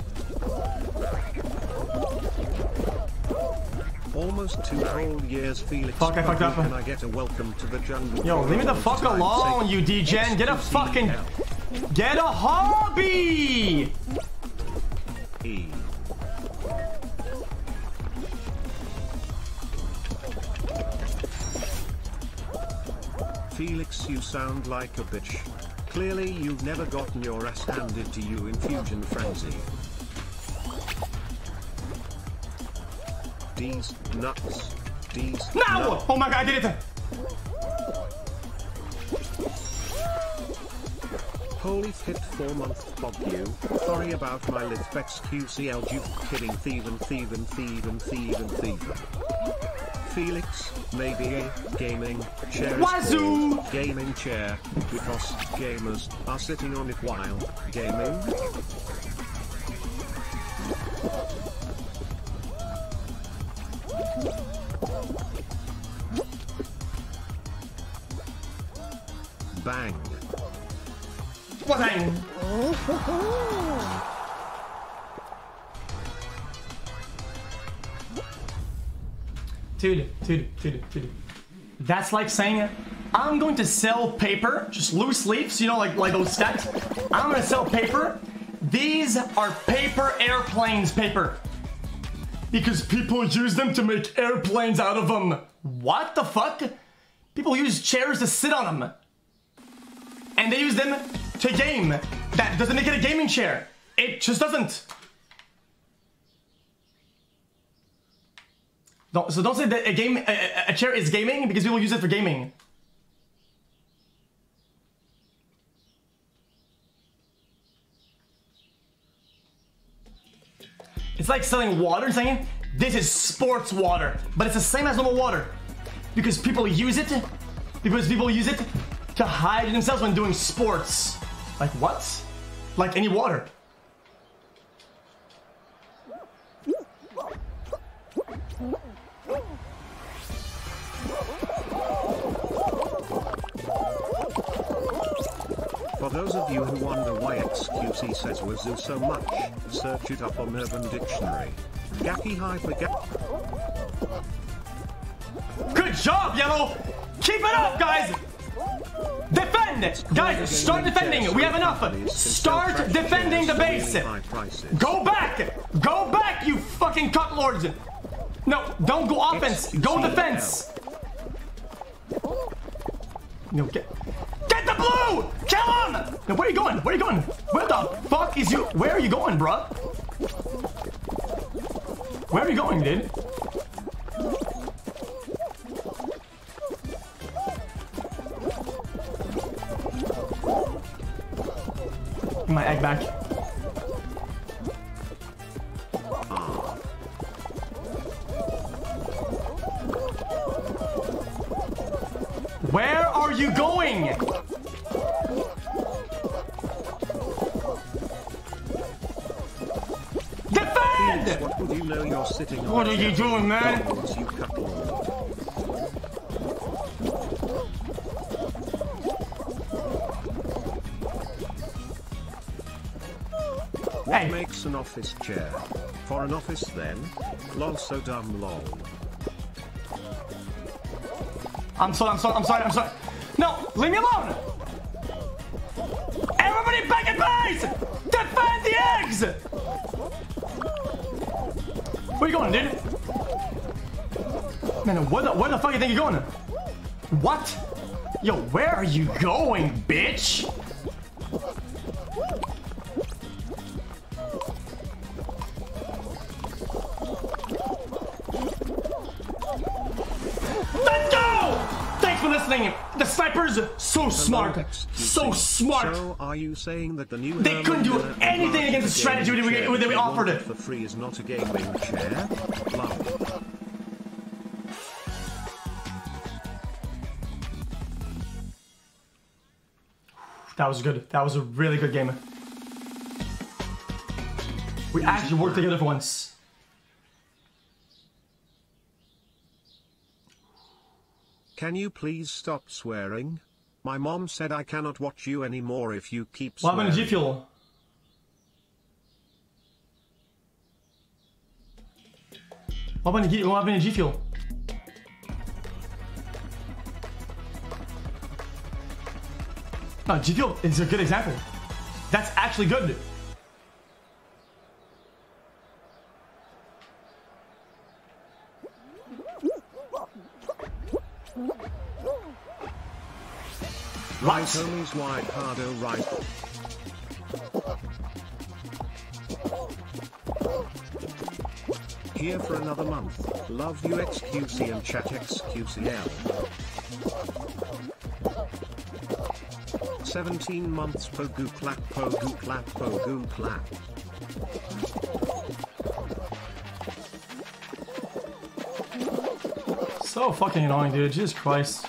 Almost two whole years, Felix. Fuck, I fucked up. Can I get a welcome to the jungle? Yo, leave me the fuck alone, you degen. Get a fucking, get a hobby. E. Felix, you sound like a bitch. Clearly, you've never gotten your ass handed to you in Fusion Frenzy. D's nuts. D's No! nuts. Oh my god, I did it. Holy fit four month bog you. Sorry about my lift XQCL you kidding thievin thievin thievin thievin thievin. Felix, maybe a gaming chair Wazoo! gaming chair because gamers are sitting on it while gaming. Bang. What I? Dude, dude, dude, dude. That's like saying, I'm going to sell paper, just loose leaves, you know, like, like those stacks. I'm gonna sell paper. These are paper airplanes paper. Because people use them to make airplanes out of them. What the fuck? People use chairs to sit on them and they use them to game. That doesn't make it a gaming chair. It just doesn't. Don't, so don't say that a game, a, a- a chair is gaming because people use it for gaming. It's like selling water and saying this is sports water, but it's the same as normal water because people use it because people use it to hide themselves when doing sports. Like what? Like any water. Those of you who wonder why XQC says Wazoo so much, search it up on Urban Dictionary. Gacky hyper gap. Good job, Yellow! Keep it up, guys! Defend! Guys, start defending! We have enough! Start defending the base! Go back! Go back, you fucking cucklords! No, don't go offense! Go defense! No, get... Get blue! Kill him! No, where are you going? Where are you going? Where the fuck is you... Where are you going, bruh? Where are you going, dude? My egg back. What you doing, man? Donalds, you cuckold. What Hey. makes an office chair? For an office then? Lol so dumb lol. I'm sorry, I'm sorry, I'm sorry, I'm sorry. No, leave me alone! The, where the fuck you think you're going? What? Yo, where are you going, bitch? Let's go! Thanks for listening. The sniper's so smart. So smart. So are you saying that the new They couldn't do anything against the strategy we- that we offered it. for free is not a gaming chair? Lol. That was good. That was a really good game. We actually worked together for once. Can you please stop swearing? My mom said I cannot watch you anymore if you keep What swearing. happened to G Fuel? What happened to G, what happened to G Fuel? No, G Fuel is a good example. That's actually good. Right homies wide hardo right. Here for another month. Love you XQC and chat XQCL. 17 months pogu clap pogu clap pogu clap. So fucking annoying, dude. Jesus Christ.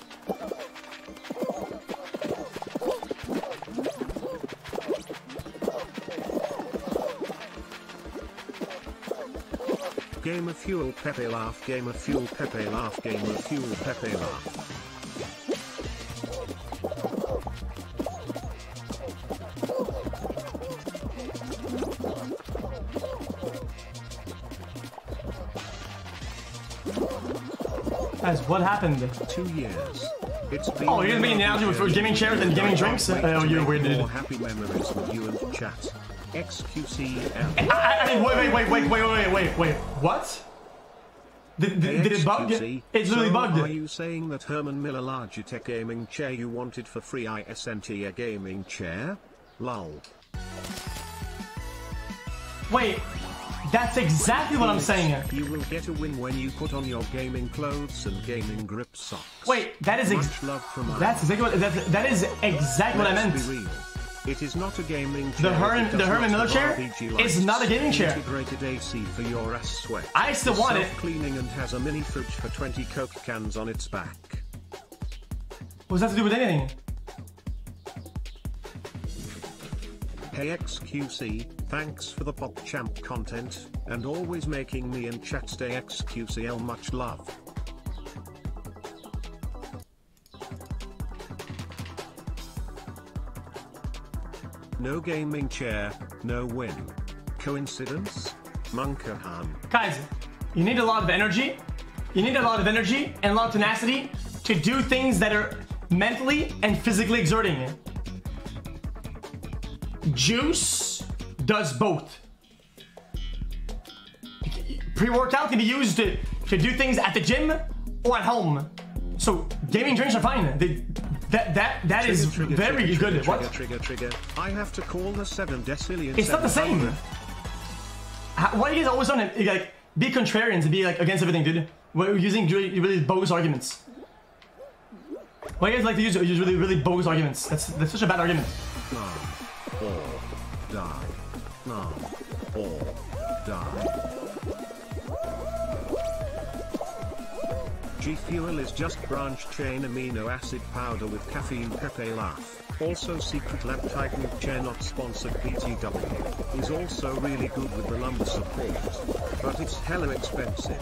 Game of fuel Pepe laugh game of fuel Pepe laugh game of fuel Pepe laugh. What happened? Two years. It's been Oh, you're gonna make an analogy with gaming chairs and gaming drinks? Oh, uh, you're weird, dude. Happy memories with you and chat. XQCL. I, I, wait, wait, wait, wait, wait, wait, wait, wait. What? Did, did, did it bug? It's literally so bugged. Are you saying that Herman Miller Logitech gaming chair you wanted for free ISNT a gaming chair? Lol. Wait, that's exactly what I'm saying. Here. You will get a win when you put on your gaming clothes and gaming grip socks. Wait, that is ex- Much love from that's exactly what that, that is exactly what I meant. It is not a gaming chair. The Herman- the Herman Miller chair is not a gaming chair. Integrated AC for your ass sweat. I still want it. Cleaning and has a mini fridge for 20 Coke cans on its back. What does that have to do with anything? Hey XQC, thanks for the pop champ content, and always making me and chat stay XQCL much love. No gaming chair, no win. Coincidence? Munkahan. Guys, you need a lot of energy. You need a lot of energy and a lot of tenacity to do things that are mentally and physically exerting. you. Juice does both. Pre-workout can be used to, to do things at the gym or at home. So gaming drinks are fine. They, that that that is Trigger, trigger, very trigger, good. Trigger, what? Trigger, trigger, trigger. I have to call the 7 decillion. It's not the same. How, why you guys always on it? Like, be contrarians and be like against everything, dude. We're using really, really bogus arguments. Why do you guys like to use, use really, really bogus arguments? That's that's such a bad argument. Or, die. Nom, or, die. G Fuel is just branch chain amino acid powder with caffeine Pepe Laugh. Also Secretlab Titan Chair not sponsored BTW. Is also really good with the lumbar support. But it's hella expensive.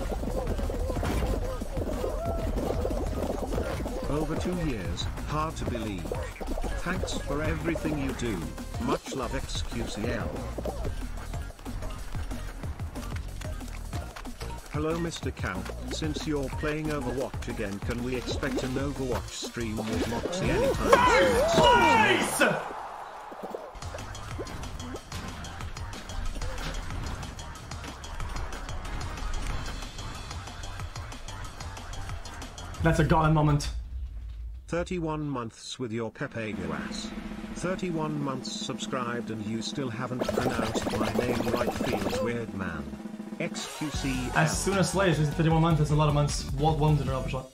Over two years, hard to believe. Thanks for everything you do. Much love XQCL. Hello Mr. Camp, since you're playing Overwatch again can we expect an Overwatch stream with Moxie anytime soon? Nice! That's a golden moment. 31 months with your Pepe Guas. 31 months subscribed and you still haven't pronounced my name right feels weird man. XQC. As soon as Slays is 31 months, that's a lot of months. What one in a row for sure.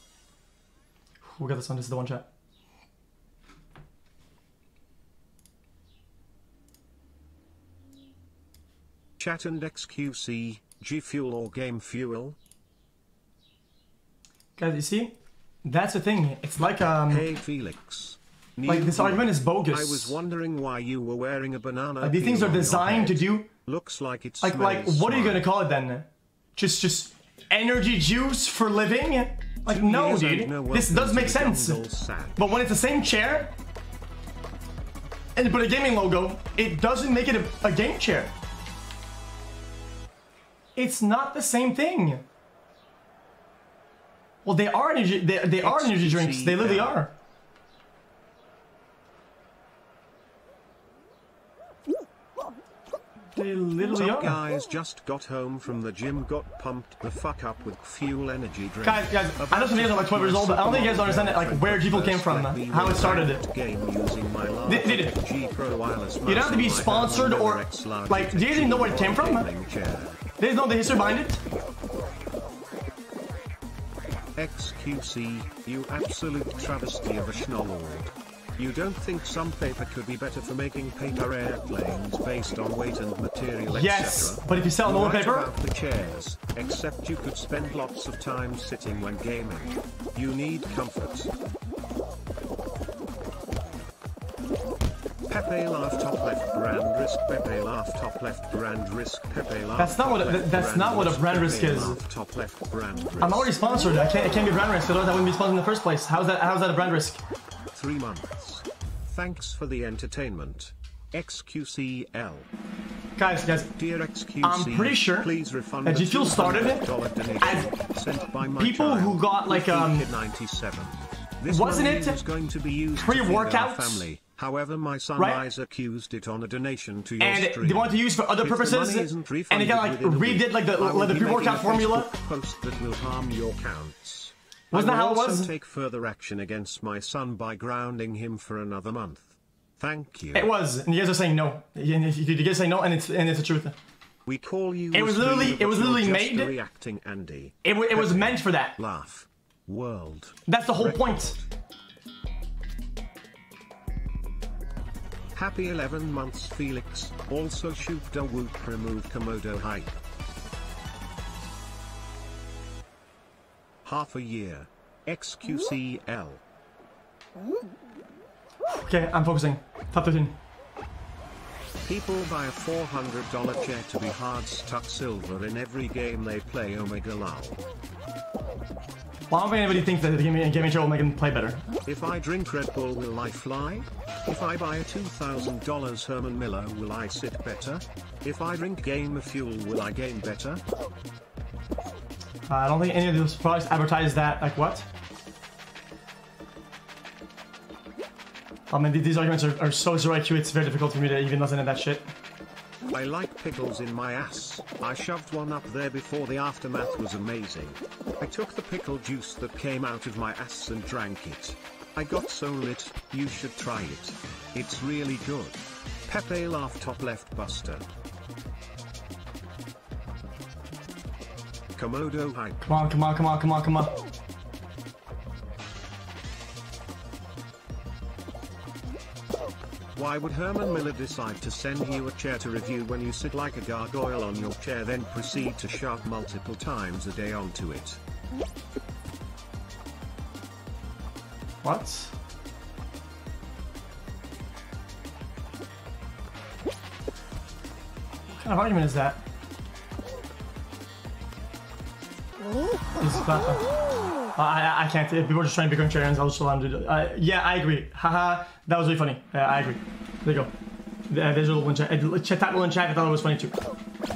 We got this one, this is the one chat. Chat and XQC, G Fuel or Game Fuel? Guys, you see? That's the thing. It's like um Hey Felix. like this New argument is bogus. I was wondering why you were wearing a banana. like these things are designed to do Looks like it's like like what are you gonna call it then? Just just energy juice for living? Like no, dude. This does make sense. But when it's the same chair and put a gaming logo, it doesn't make it a, a game chair. It's not the same thing. Well, they are energy. They, they are energy drinks. They literally are. They literally Some are. guys just got home from the gym, got pumped the fuck up with fuel energy drink. Guys, guys, I know some of you guys are like 12 years old, but I don't think you guys understand it, like where people came from, how it started. Game using my Did- did it- G Pro wireless You don't have to be mouse on my sponsored or- Hammer X large like, do you even know where it came from? gaming chair. They just know the history behind it. XQC, you absolute travesty of a schnollord. You don't think some paper could be better for making paper airplanes based on weight and material, Yes, but if you sell normal paper, about the chairs, except you could spend lots of time sitting when gaming. You need comfort. Pepe laugh top left brand risk Pepe laugh top left brand risk Pepe laugh That's not what a- that's not what a brand risk Pepe is. laugh top left brand risk. I'm already sponsored. I can't, it can't be brand risk. Otherwise, I wouldn't be sponsored in the first place. How's that? How's that a brand risk? Three months. Thanks for the entertainment. XQCL. Guys, guys, Dear XQC, I'm pretty sure please refund that G Fuel started it $200 donation as sent by my people who got, like, um, 97. This wasn't it was going to be used to feed our pre-workouts? However, my son Right? Isaac used it on a donation to your and stream. they wanted to use for other purposes, and they got like redid like the like the pre-workout formula. Post that will harm your counts. Wasn't that how it was? take further action against my son by grounding him for another month. Thank you. It was, and you guys are saying no. You you guys say no, and it's and it's the truth. We call you. It was literally- it was literally made- reacting Andy. It, it was meant for that. Laugh. World. That's the whole point. Happy 11 months, Felix. Also, shoot a whoop remove Komodo hype. Half a year. XQCL. Okay, I'm focusing. Top 15. People buy a $400 chair to be hard stuck silver in every game they play Omega Lol. Why don't think anybody think that the gaming, gaming show will make him play better? If I drink Red Bull, will I fly? If I buy a $2,000 Herman Miller, will I sit better? If I drink Gamer Fuel, will I gain better? Uh, I don't think any of those products advertise that. Like what? I mean, these arguments are, are so zero IQ, it's very difficult for me to even listen to that shit. I like pickles in my ass. I shoved one up there before the aftermath was amazing. I took the pickle juice that came out of my ass and drank it. I got so lit, you should try it. It's really good. Pepe laugh top left buster. Komodo hype. Come on, come on, come on, come on, come on. Why would Herman Miller decide to send you a chair to review when you sit like a gargoyle on your chair then proceed to shove multiple times a day onto it? What? What kind of argument is that? That uh, I, I can't. If people are just trying to be contrarians, I'll just allow them to do it. Uh, yeah, I agree. Haha, that was really funny. Uh, I agree. There you go. Uh, there's a little one chat. Uh, chat that little in chat. I thought it was funny too.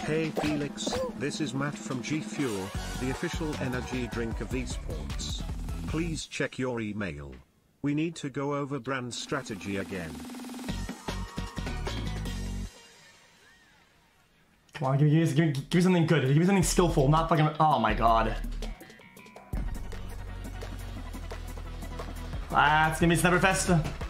Hey Felix, this is Matt from G Fuel, the official energy drink of esports. Please check your email. We need to go over brand strategy again. Come on, give me, give me, give me something good. Give me something skillful, not fucking. Oh my god. Ah, it's gonna be Snapperfest.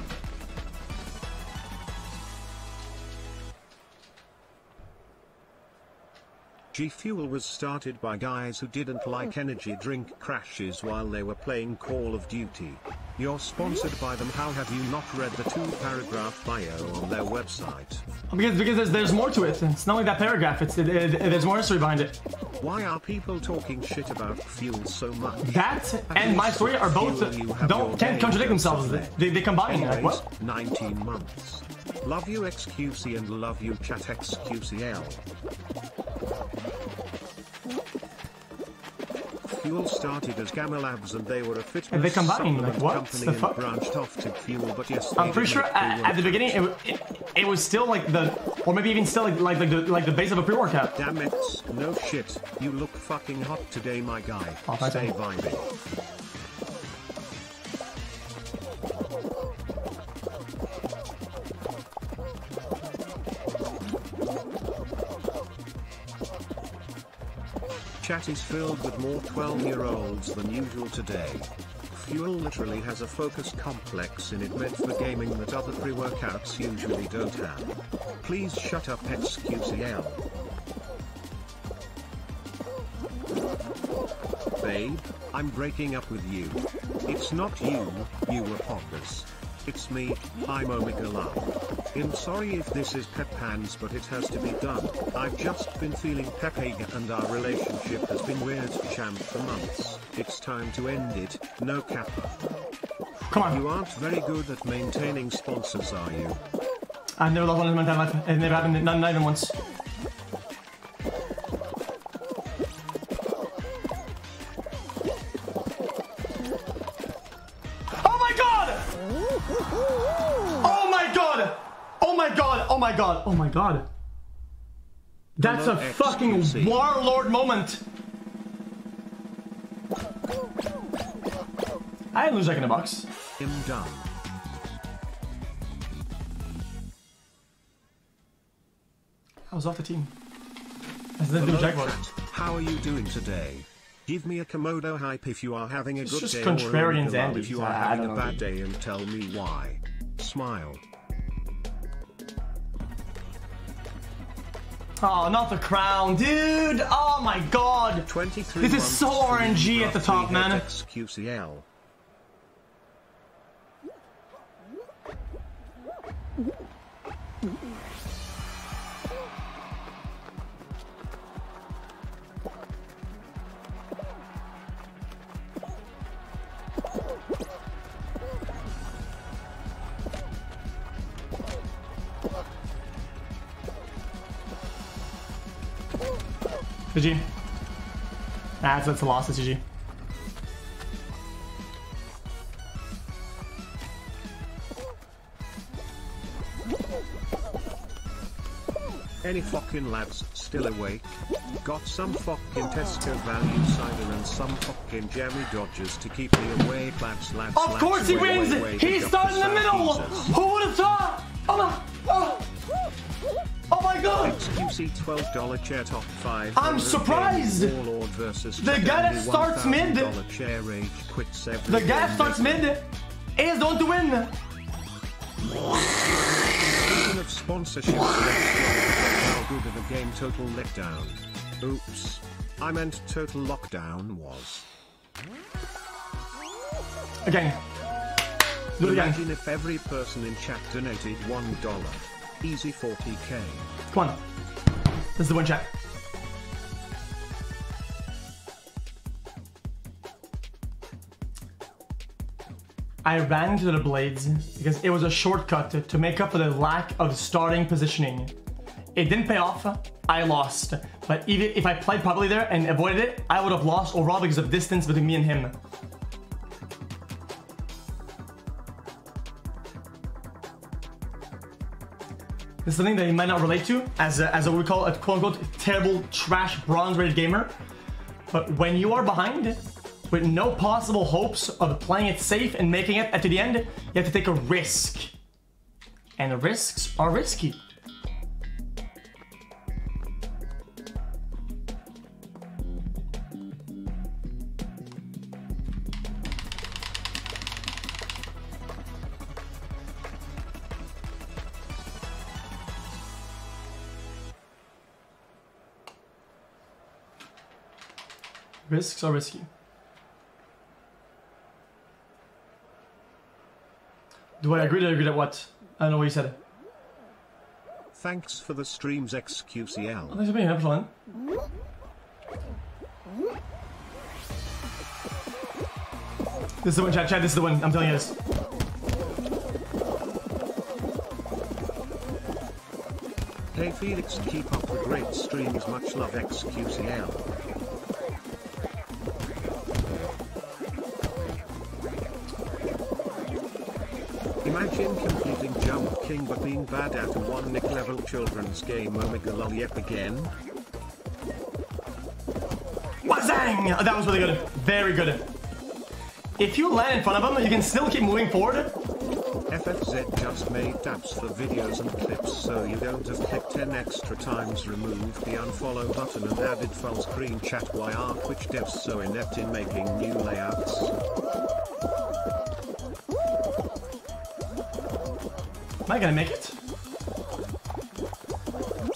G Fuel was started by guys who didn't like hmm. energy drink crashes while they were playing Call of Duty. You're sponsored by them. How have you not read the two paragraph bio on their website? Because because there's, there's more to it. It's not only that paragraph. It's it, it, there's more history behind it. Why are people talking shit about fuel so much? That and my story are both don't can't contradict themselves. They, they combine. Like what? 19 months. Love you XQC and love you chat XQCL. Fuel started as Gamma Labs and they were a fitness And they combined, like, what company the fuck? branched off to Fuel, but yes, I'm pretty sure at, at the beginning it, it, it was still like the or maybe even still like like, like the like the base of a pre-workout. Damn it, no shit, you look fucking hot today my guy. Oh, Stay vibing. Chat is filled with more 12 year olds than usual today. Fuel literally has a focus complex in it meant for gaming that other pre workouts usually don't have. Please shut up, XQCL. Babe, I'm breaking up with you. It's not you, you were poggers. It's me, I'm Omega Love. I'm sorry if this is pep hands but it has to be done. I've just been feeling pepega and our relationship has been weird champ for months. It's time to end it, no kappa. Come on. You aren't very good at maintaining sponsors are you? I've never loved one in my entire life. It never happened. Not, not even once. Oh my god! Oh my god! Oh my god! Oh my god! That's a fucking warlord moment! I didn't lose Jack in the box. I'm done. I was off the team. That's nothing to do Jack How are you doing today? Give me a Komodo hype if you are having a It's good day or a if you are having a bad day and tell me why. Smile. Oh, not the crown, dude! Oh my god! 23 This is so RNG at the top, man. XQCL. GG. That's, that's a loss, that's GG. Any fucking lads still awake? Got some fucking Tesco value cider and some fucking Jammie Dodgers to keep me awake, lads, lads, Of lads, course he way, wins! way, way, He's Dr. starting in the middle! Jesus. Who would have thought? Oh my, oh, oh my god! XQC $12 chair top 5. I'm surprised! The guy that starts mid- $1,000 chair rage quits The guy that starts mid is going to win! Speaking of sponsorships, how good of a game Total Letdown. Oops. I meant Total Lockdown was. Again. Do it again. Imagine if every person in chat donated $1. Easy 40k. Come on. This is the win check. I ran into the blades because it was a shortcut to, to make up for the lack of starting positioning. It didn't pay off. I lost. But even if I played properly there and avoided it, I would have lost overall because of distance between me and him. This is something that you might not relate to as a, as a, we call a quote unquote terrible trash bronze rated gamer. But when you are behind with no possible hopes of playing it safe and making it to the end, you have to take a risk. And the risks are risky. Risks are risky. Do I agree to agree that what? I don't know what you said. Thanks for the streams XQCL. Thanks for being here, Flan. This is the one, chat, chat, this is the one, I'm telling you this. Hey Felix, keep up the great streams. Much love XQCL. But being bad at a one nick level children's game Omega lol yep again. Wazang! That was really good. Very good. If you land in front of him, you can still keep moving forward. FFZ just made tabs for videos and clips so you don't have clicked 10 extra times removed the unfollow button and added full screen chat why are Twitch devs so inept in making new layouts? Am I gonna make it?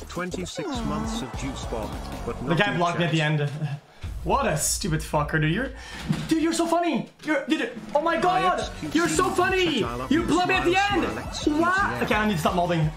26 ah. months of juice bomb, but The not guy in blocked me at the end. What a stupid fucker, dude. You're, dude, you're so funny. You're, dude, oh my god, you're so funny. chat, I love You you, blew me at the end. smile, XQC, Wow. yeah. Okay, I need to stop molding.